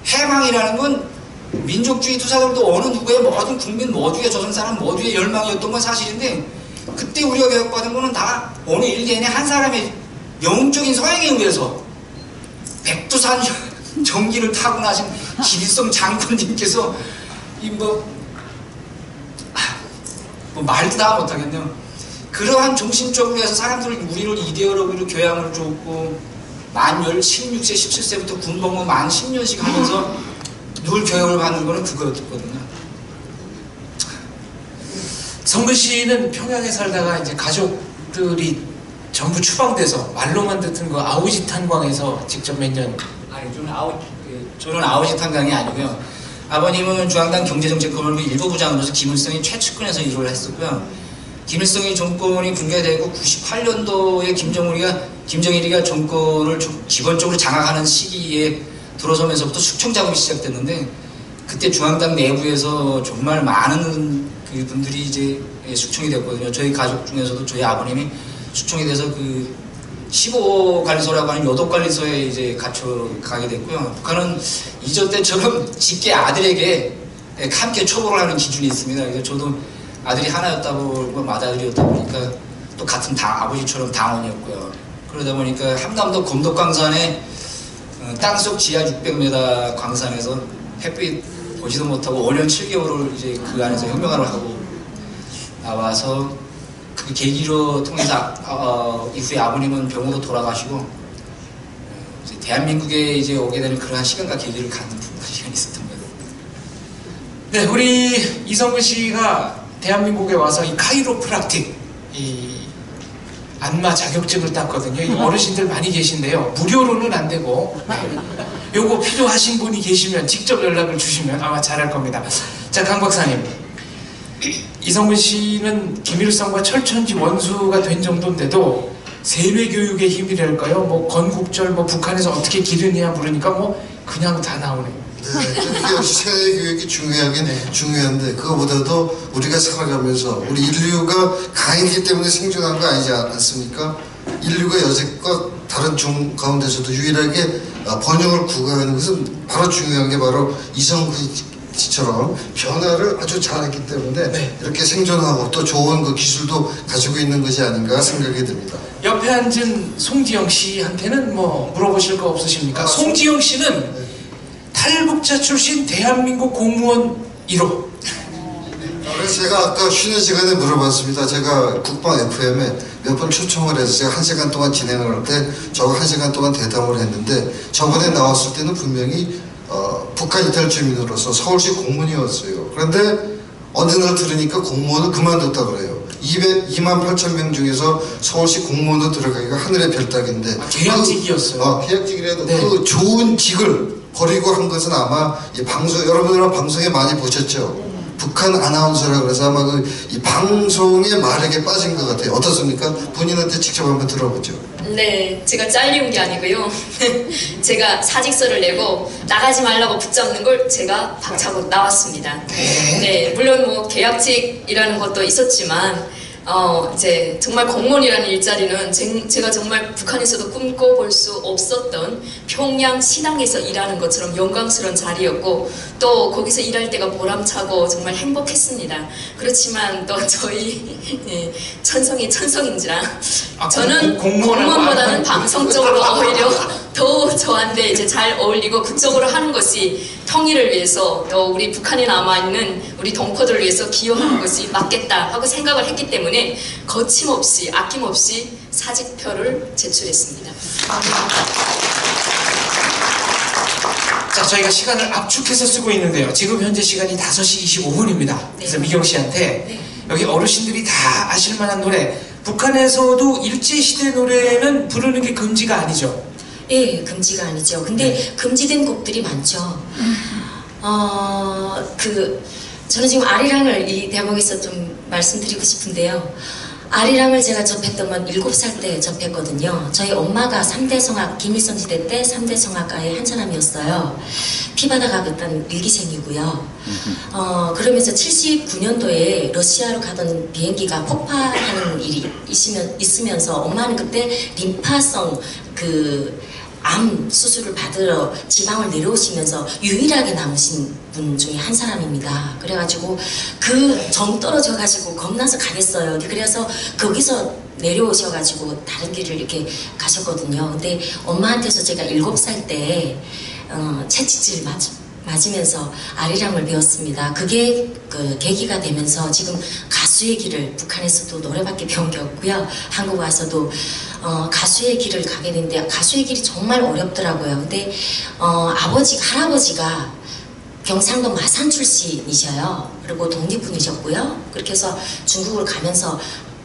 해방이라는 건 민족주의 투사들도 어느 누구의 모든 국민 모두의 조선 사람 모두의 열망이었던 건 사실인데 그때 우리가 교육받은 거는 다 어느 일개인의 한 사람의 영웅적인 소행에 의해서 백두산 *laughs* 전기를 타고 나신 김일성 장군님께서 이뭐 뭐 말도 다 못하겠네요. 그러한 정신적으로 해서 사람들을 우리를 이데올로기로 교양을 줬고 만 16세, 17세부터 군복무 만 10년씩 하면서 늘 교육을 받는 거는 그거였거든요. 성근 씨는 평양에 살다가 이제 가족들이 전부 추방돼서 말로만 듣던 그 아우지 탄광에서 직접 몇 년 아니 저는 아우 그, 저는 아우지 탄광이 아니고요. 아버님은 중앙당 경제정책본부 일부 부장으로서 김일성이 최측근에서 일을 했었고요. 김일성이 정권이 붕괴되고 98년도에 김정은이가 김정일이가 정권을 좀 기본적으로 장악하는 시기에 들어서면서부터 숙청 작업이 시작됐는데 그때 중앙당 내부에서 정말 많은 그 분들이 이제 숙청이 됐거든요. 저희 가족 중에서도 저희 아버님이 숙청이 돼서 그 15관리소라고 하는 요독관리소에 이제 갇혀 가게 됐고요. 북한은 이전 때처럼 직계 아들에게 함께 초보를 하는 기준이 있습니다. 그래서 저도 아들이 하나였다고 맏아들이었다 보니까 또 같은 당 아버지처럼 당원이었고요. 그러다 보니까 함남도 검독광산에 어, 땅속 지하 600m 광산에서 햇빛 보지도 못하고 5년 7개월을 이제 그 안에서 혁명을 하고 나와서 그 계기로 통해서 아- 어, 이후에 아버님은 병으로 돌아가시고 대한민국에 이제 오게 되는 그러한 시간과 계기를 갖는 시간이 있었던 거예요. 네, 우리 이성근 씨가 대한민국에 와서 이 카이로프락틱 이 안마 자격증을 땄거든요. 이 어르신들 많이 계신데요. 무료로는 안 되고 네. 요거 필요하신 분이 계시면 직접 연락을 주시면 아마 잘할 겁니다. 자, 강 박사님. 이성근 씨는 김일성과 철천지 원수가 된 정도인데도 세뇌 교육의 힘이랄까요? 뭐 건국절 뭐 북한에서 어떻게 기르냐 물으니까 뭐 그냥 다 나오네요. 네, *laughs* 세대 교육이 중요하긴 중요한데 그거보다도 우리가 살아가면서 우리 인류가 강했기 때문에 생존한 거 아니지 않습니까? 인류가 여태껏 다른 중 가운데서도 유일하게 아, 번영을 구가하는 것은 바로 중요한 게 바로 이성근 씨처럼 변화를 아주 잘했기 때문에 이렇게 생존하고 또 좋은 그 기술도 가지고 있는 것이 아닌가 생각이 듭니다. 옆에 앉은 송지영 씨한테는 뭐 물어보실 거 없으십니까? 송지영 씨는 탈북자 출신 대한민국 공무원 1호. 그래서 제가 아까 쉬는 시간에 물어봤습니다. 제가 국방 FM에 몇 번 초청을 해서 제가 한 시간 동안 진행을 할 때 저가 한 시간 동안 대담을 했는데 저번에 나왔을 때는 분명히 어, 북한 이탈 주민으로서 서울시 공무원이었어요. 그런데 어느 날 들으니까 공무원을 그만뒀다 그래요. 200, 2만 8천 명 중에서 서울시 공무원으로 들어가기가 하늘의 별따기인데 계약직이었어요. 어, 계약직이라도 그 좋은 직을 버리고 한 것은 아마 이 방송 여러분들은 방송에 많이 보셨죠. 북한 아나운서라 그래서 아마 그 이 방송의 마력에 빠진 것 같아요. 어떻습니까? 본인한테 직접 한번 들어보죠. 네, 제가 잘리운 게 아니고요. *laughs* 제가 사직서를 내고 나가지 말라고 붙잡는 걸 제가 박차고 나왔습니다. 네, 물론 뭐 계약직이라는 것도 있었지만 어, 이제 정말 공무원이라는 일자리는 제, 제가 정말 북한에서도 꿈꿔볼 수 없었던 평양 시당에서 일하는 것처럼 영광스러운 자리였고 또 거기서 일할 때가 보람차고 정말 행복했습니다. 그렇지만 또 *laughs* 저희 예, 천성이 천성인지라 저는 공- 공무원하고 공무원보다는 안- 방송적으로 오히려 *laughs* *laughs* 더 저한테 이제 잘 어울리고 그쪽으로 하는 것이 통일을 위해서 또 우리 북한에 남아있는 우리 동포들을 위해서 기여하는 것이 맞겠다 하고 생각을 했기 때문에 거침없이 아낌없이 사직표를 제출했습니다. 자, 저희가 시간을 압축해서 쓰고 있는데요. 지금 현재 시간이 5시 25분입니다. 그래서 미경 씨한테 여기 어르신들이 다 아실 만한 노래 북한에서도 일제시대 노래는 부르는 게 금지가 아니죠. 예, 금지가 아니죠. 근데 금지된 곡들이 많죠. 어, 그, 저는 지금 아리랑을 이 대목에서 좀 말씀드리고 싶은데요. 아리랑을 제가 접했던 건 7살 때 접했거든요. 저희 엄마가 3대 성악, 김일성 시대 때 3대 성악가의 한 사람이었어요. 피바다 가겠다는 일기생이고요. 어, 그러면서 79년도에 러시아로 가던 비행기가 폭파하는 일이 있으면, 있으면서 엄마는 그때 림파성 그, 암 수술을 받으러 지방을 내려오시면서 유일하게 남으신 분 중에 한 사람입니다. 그래가지고 그 정 떨어져 가지고 겁나서 가겠어요. 그래서 거기서 내려오셔가지고 다른 길을 이렇게 가셨거든요. 근데 엄마한테서 제가 일곱 살때 어, 채찍질 맞, 맞으면서 아리랑을 배웠습니다. 그게 그 계기가 되면서 지금 가수의 길을 북한에서도 노래밖에 배운 게 없고요. 한국 와서도 어, 가수의 길을 가게 됐는데 가수의 길이 정말 어렵더라고요. 근데 어, 아버지 할아버지가 경상도 마산 출신이셔요. 그리고 독립군이셨고요. 그렇게 해서 중국을 가면서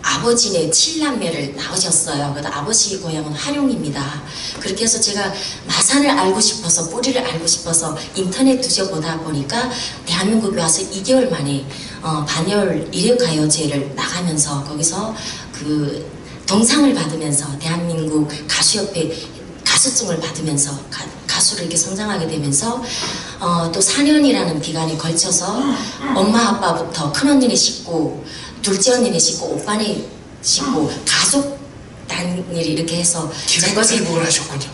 아버지네 칠남매를 낳으셨어요. 그래서 아버지 고향은 활용입니다. 그렇게 해서 제가 마산을 알고 싶어서 뿌리를 알고 싶어서 인터넷 뒤져보다 보니까 대한민국에 와서 2개월 만에 어, 반열 일회가요제를 나가면서 거기서 그 동상을 받으면서 대한민국 가수협회 가수증을 받으면서 가, 가수를 이렇게 성장하게 되면서 어, 또 4년이라는 기간에 걸쳐서 엄마 아빠부터 큰언니네 식구 둘째 언니네 식구 오빠네 식구 가족 단일이 이렇게 해서 기획 행복을 하셨군요.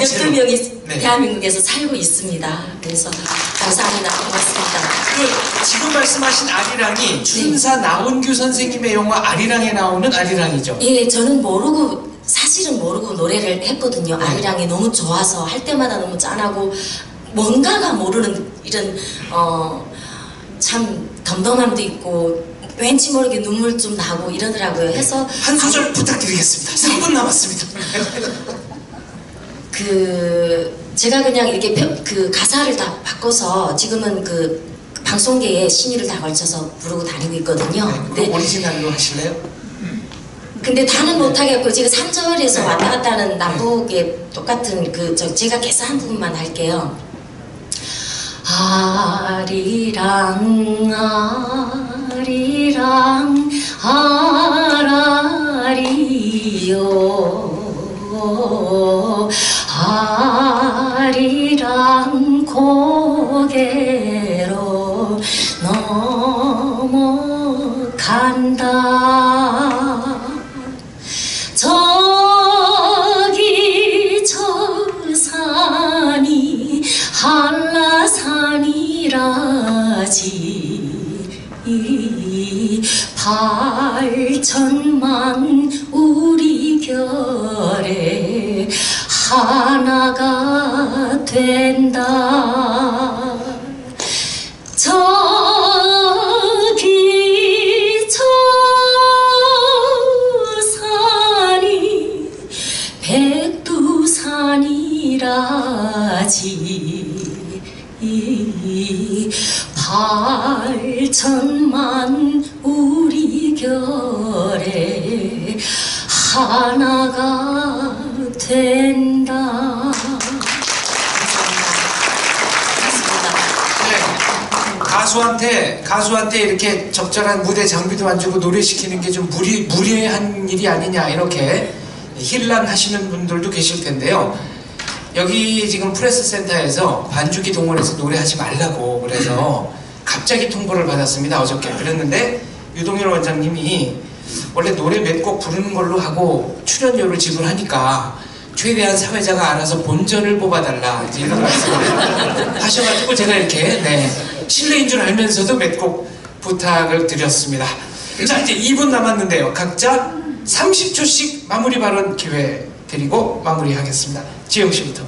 열두 명이 네. 대한민국에서 살고 있습니다. 그래서 감사합니다. 고맙습니다. 그 지금 말씀하신 아리랑이 춘사 나온규 선생님의 영화 아리랑에 나오는 아리랑이죠. 예, 저는 모르고 사실은 모르고 노래를 했거든요. 네. 아리랑이 너무 좋아서 할 때마다 너무 짠하고 뭔가가 모르는 이런 어, 참 덤덤함도 있고 왠지 모르게 눈물 좀 나고 이러더라고요. 해서 한 소절 부탁드리겠습니다. 3분 남았습니다. 그 제가 그냥 이렇게 펴- 그 가사를 다 바꿔서 지금은 그 방송계에 신의를 다 걸쳐서 부르고 다니고 있거든요. 근데 오리지널로 하실래요? 근데 다는 못하겠고 제가 3절에서 왔다 갔다 하는 남북의 똑같은 그 저 제가 개사 한 부분만 할게요. 아리랑 아 리랑 아라리요. 아리랑 고개로 넘어간다 된다. 저기 저 산이 백두산이라지. 팔천만 우리 결에 하 가수한테 이렇게 적절한 무대 장비도 안 주고 노래 시키는 게 좀 무리 무리한 일이 아니냐 이렇게 힐난하시는 분들도 계실 텐데요. 여기 지금 프레스 센터에서 반주기 동원해서 노래하지 말라고 그래서 갑자기 통보를 받았습니다. 어저께. 그랬는데 유동열 원장님이 원래 노래 몇 곡 부르는 걸로 하고 출연료를 지불하니까 최대한 사회자가 알아서 본전을 뽑아달라 이런 말씀을 *laughs* 하셔가지고 제가 이렇게 네, 실례인 줄 알면서도 몇 곡 부탁을 드렸습니다. 자 이제 2분 남았는데요. 각자 30초씩 마무리 발언 기회 드리고 마무리하겠습니다. 지영 씨부터.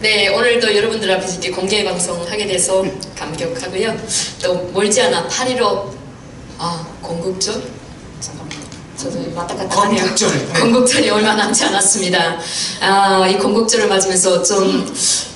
네, 오늘도 여러분들 앞에서 이렇게 공개 방송하게 돼서 감격하고요. 또 멀지 않아 8.15 아, 건국절? 잠깐만. 저도 왔다 갔다 하네요. 건국절. 건국절이 얼마 남지 않았습니다. 아, 이 건국절을 맞으면서 좀,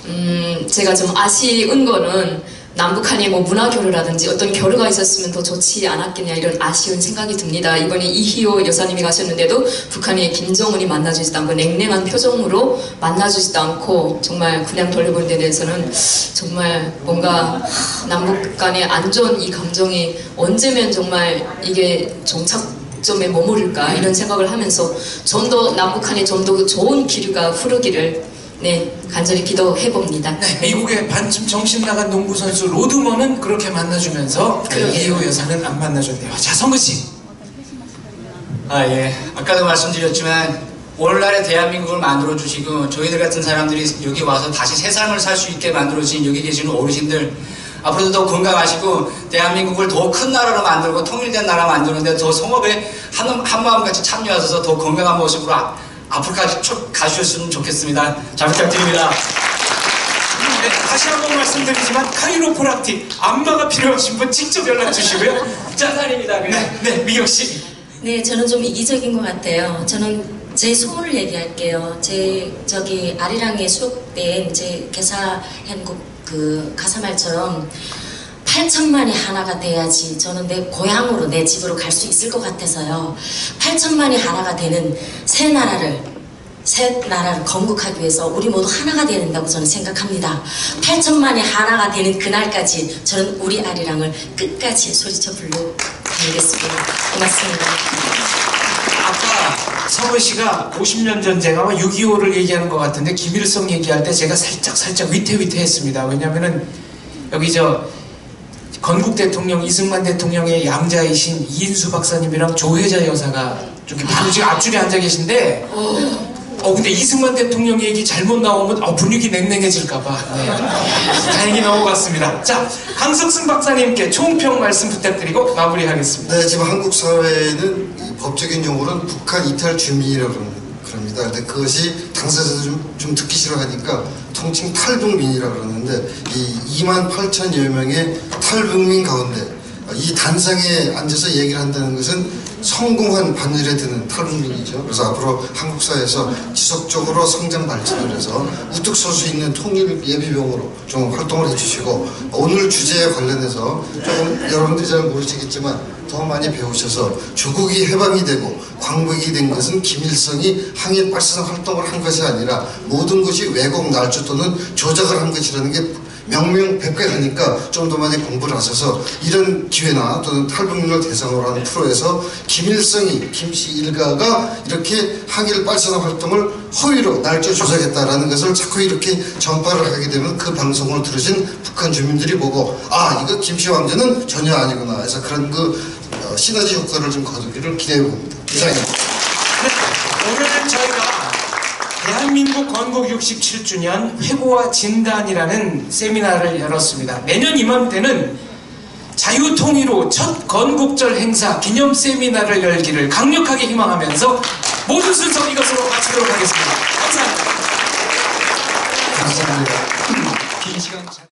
음, 제가 좀 아쉬운 거는 남북한이 뭐 문화 교류라든지 어떤 교류가 있었으면 더 좋지 않았겠냐 이런 아쉬운 생각이 듭니다. 이번에 이희호 여사님이 가셨는데도 북한이 김정은이 만나주지도 않고 냉랭한 표정으로 만나주지도 않고 정말 그냥 돌려보는 데 대해서는 정말 뭔가 남북 간의 안 좋은 이 감정이 언제면 정말 이게 정착 점에 머무를까 이런 생각을 하면서 좀 더 남북한이 좀 더 좋은 기류가 흐르기를 네 간절히 기도해 봅니다. 네, 미국의 반쯤 정신 나간 농구 선수 로드먼은 그렇게 만나주면서 이호 여사는 안 만나줬네요. 자, 성근 씨. 아, 예. 아까도 말씀드렸지만 오늘날의 대한민국을 만들어 주시고 저희들 같은 사람들이 여기 와서 다시 세상을 살 수 있게 만들어 주신 여기 계시는 어르신들 앞으로도 더 건강하시고 대한민국을 더 큰 나라로 만들고 통일된 나라 만드는데 더 성업에 한, 한 마음같이 참여하셔서 더 건강한 모습으로 아, 앞으로까지 쭉 가주셨으면 좋겠습니다. 잘 부탁드립니다. 네, 다시 한 번 말씀드리지만 카이로프락틱 안마가 필요하신 분 직접 연락 주시고요. 짠살입니다. 네, 네, 미경 씨. 네, 저는 좀 이기적인 것 같아요. 저는 제 소원을 얘기할게요. 제 저기 아리랑에 수록된 제 개사 한국 그 가사말처럼 8천만이 하나가 돼야지 저는 내 고향으로 내 집으로 갈 수 있을 것 같아서요. 8천만이 하나가 되는 새 나라를 새 나라를 건국하기 위해서 우리 모두 하나가 되야 된다고 저는 생각합니다. 8천만이 하나가 되는 그날까지 저는 우리 아리랑을 끝까지 소리쳐 불러 달리겠습니다. 고맙습니다. 아까 서은 씨가 50년 전 제가 6.25를 얘기하는 것 같은데 김일성 얘기할 때 제가 살짝 살짝 위태위태했습니다. 왜냐면은 여기 저 건국 대통령 이승만 대통령의 양자이신 이인수 박사님이랑 조혜자 여사가 저기 바로 지금 앞줄에 앉아 계신데 어 근데 이승만 대통령 얘기 잘못 나오면 어, 분위기 냉랭해질까봐 네. 다행히 넘어갔습니다. 자 강석승 박사님께 총평 말씀 부탁드리고 마무리하겠습니다. 네, 지금 한국 사회는 이 법적인 용어로는 북한 이탈 주민이라고 그럽니다. 근데 그것이 당사자들 좀, 좀 듣기 싫어하니까 통칭 탈북민이라고 그러는데 이 2만 8천여 명의 탈북민 가운데 이 단상에 앉아서 얘기를 한다는 것은 성공한 바늘에 드는 탈북민이죠. 그래서 앞으로 한국 사회에서 지속적으로 성장 발전을 해서 우뚝 설 수 있는 통일 예비병으로 좀 활동을 해주시고 오늘 주제에 관련해서 조금 여러분들이 잘 모르시겠지만 더 많이 배우셔서 조국이 해방이 되고 광복이 된 것은 김일성이 항일 발산 활동을 한 것이 아니라 모든 것이 왜곡 날조 또는 조작을 한 것이라는 게 명명백백하니까 좀 더 많이 공부를 하셔서 이런 기회나 또는 탈북민을 대상으로 하는 프로에서 김일성이 김씨 일가가 이렇게 항일 발산 활동을 허위로 날조 조작했다라는 것을 자꾸 이렇게 전파를 하게 되면 그 방송을 들으신 북한 주민들이 보고 아 이거 김씨 왕조는 전혀 아니구나 해서 그런 그 어, 시너지 효과를 좀 거두기를 기대해 봅니다. 이상입니다. 오늘은 저희가 대한민국 건국 67주년 회고와 진단이라는 세미나를 열었습니다. 매년 이맘때는 자유통일호 첫 건국절 행사 기념 세미나를 열기를 강력하게 희망하면서 모든 순서 이것으로 마치도록 하겠습니다. 감사합니다. 감사합니다. 긴 시간 잘-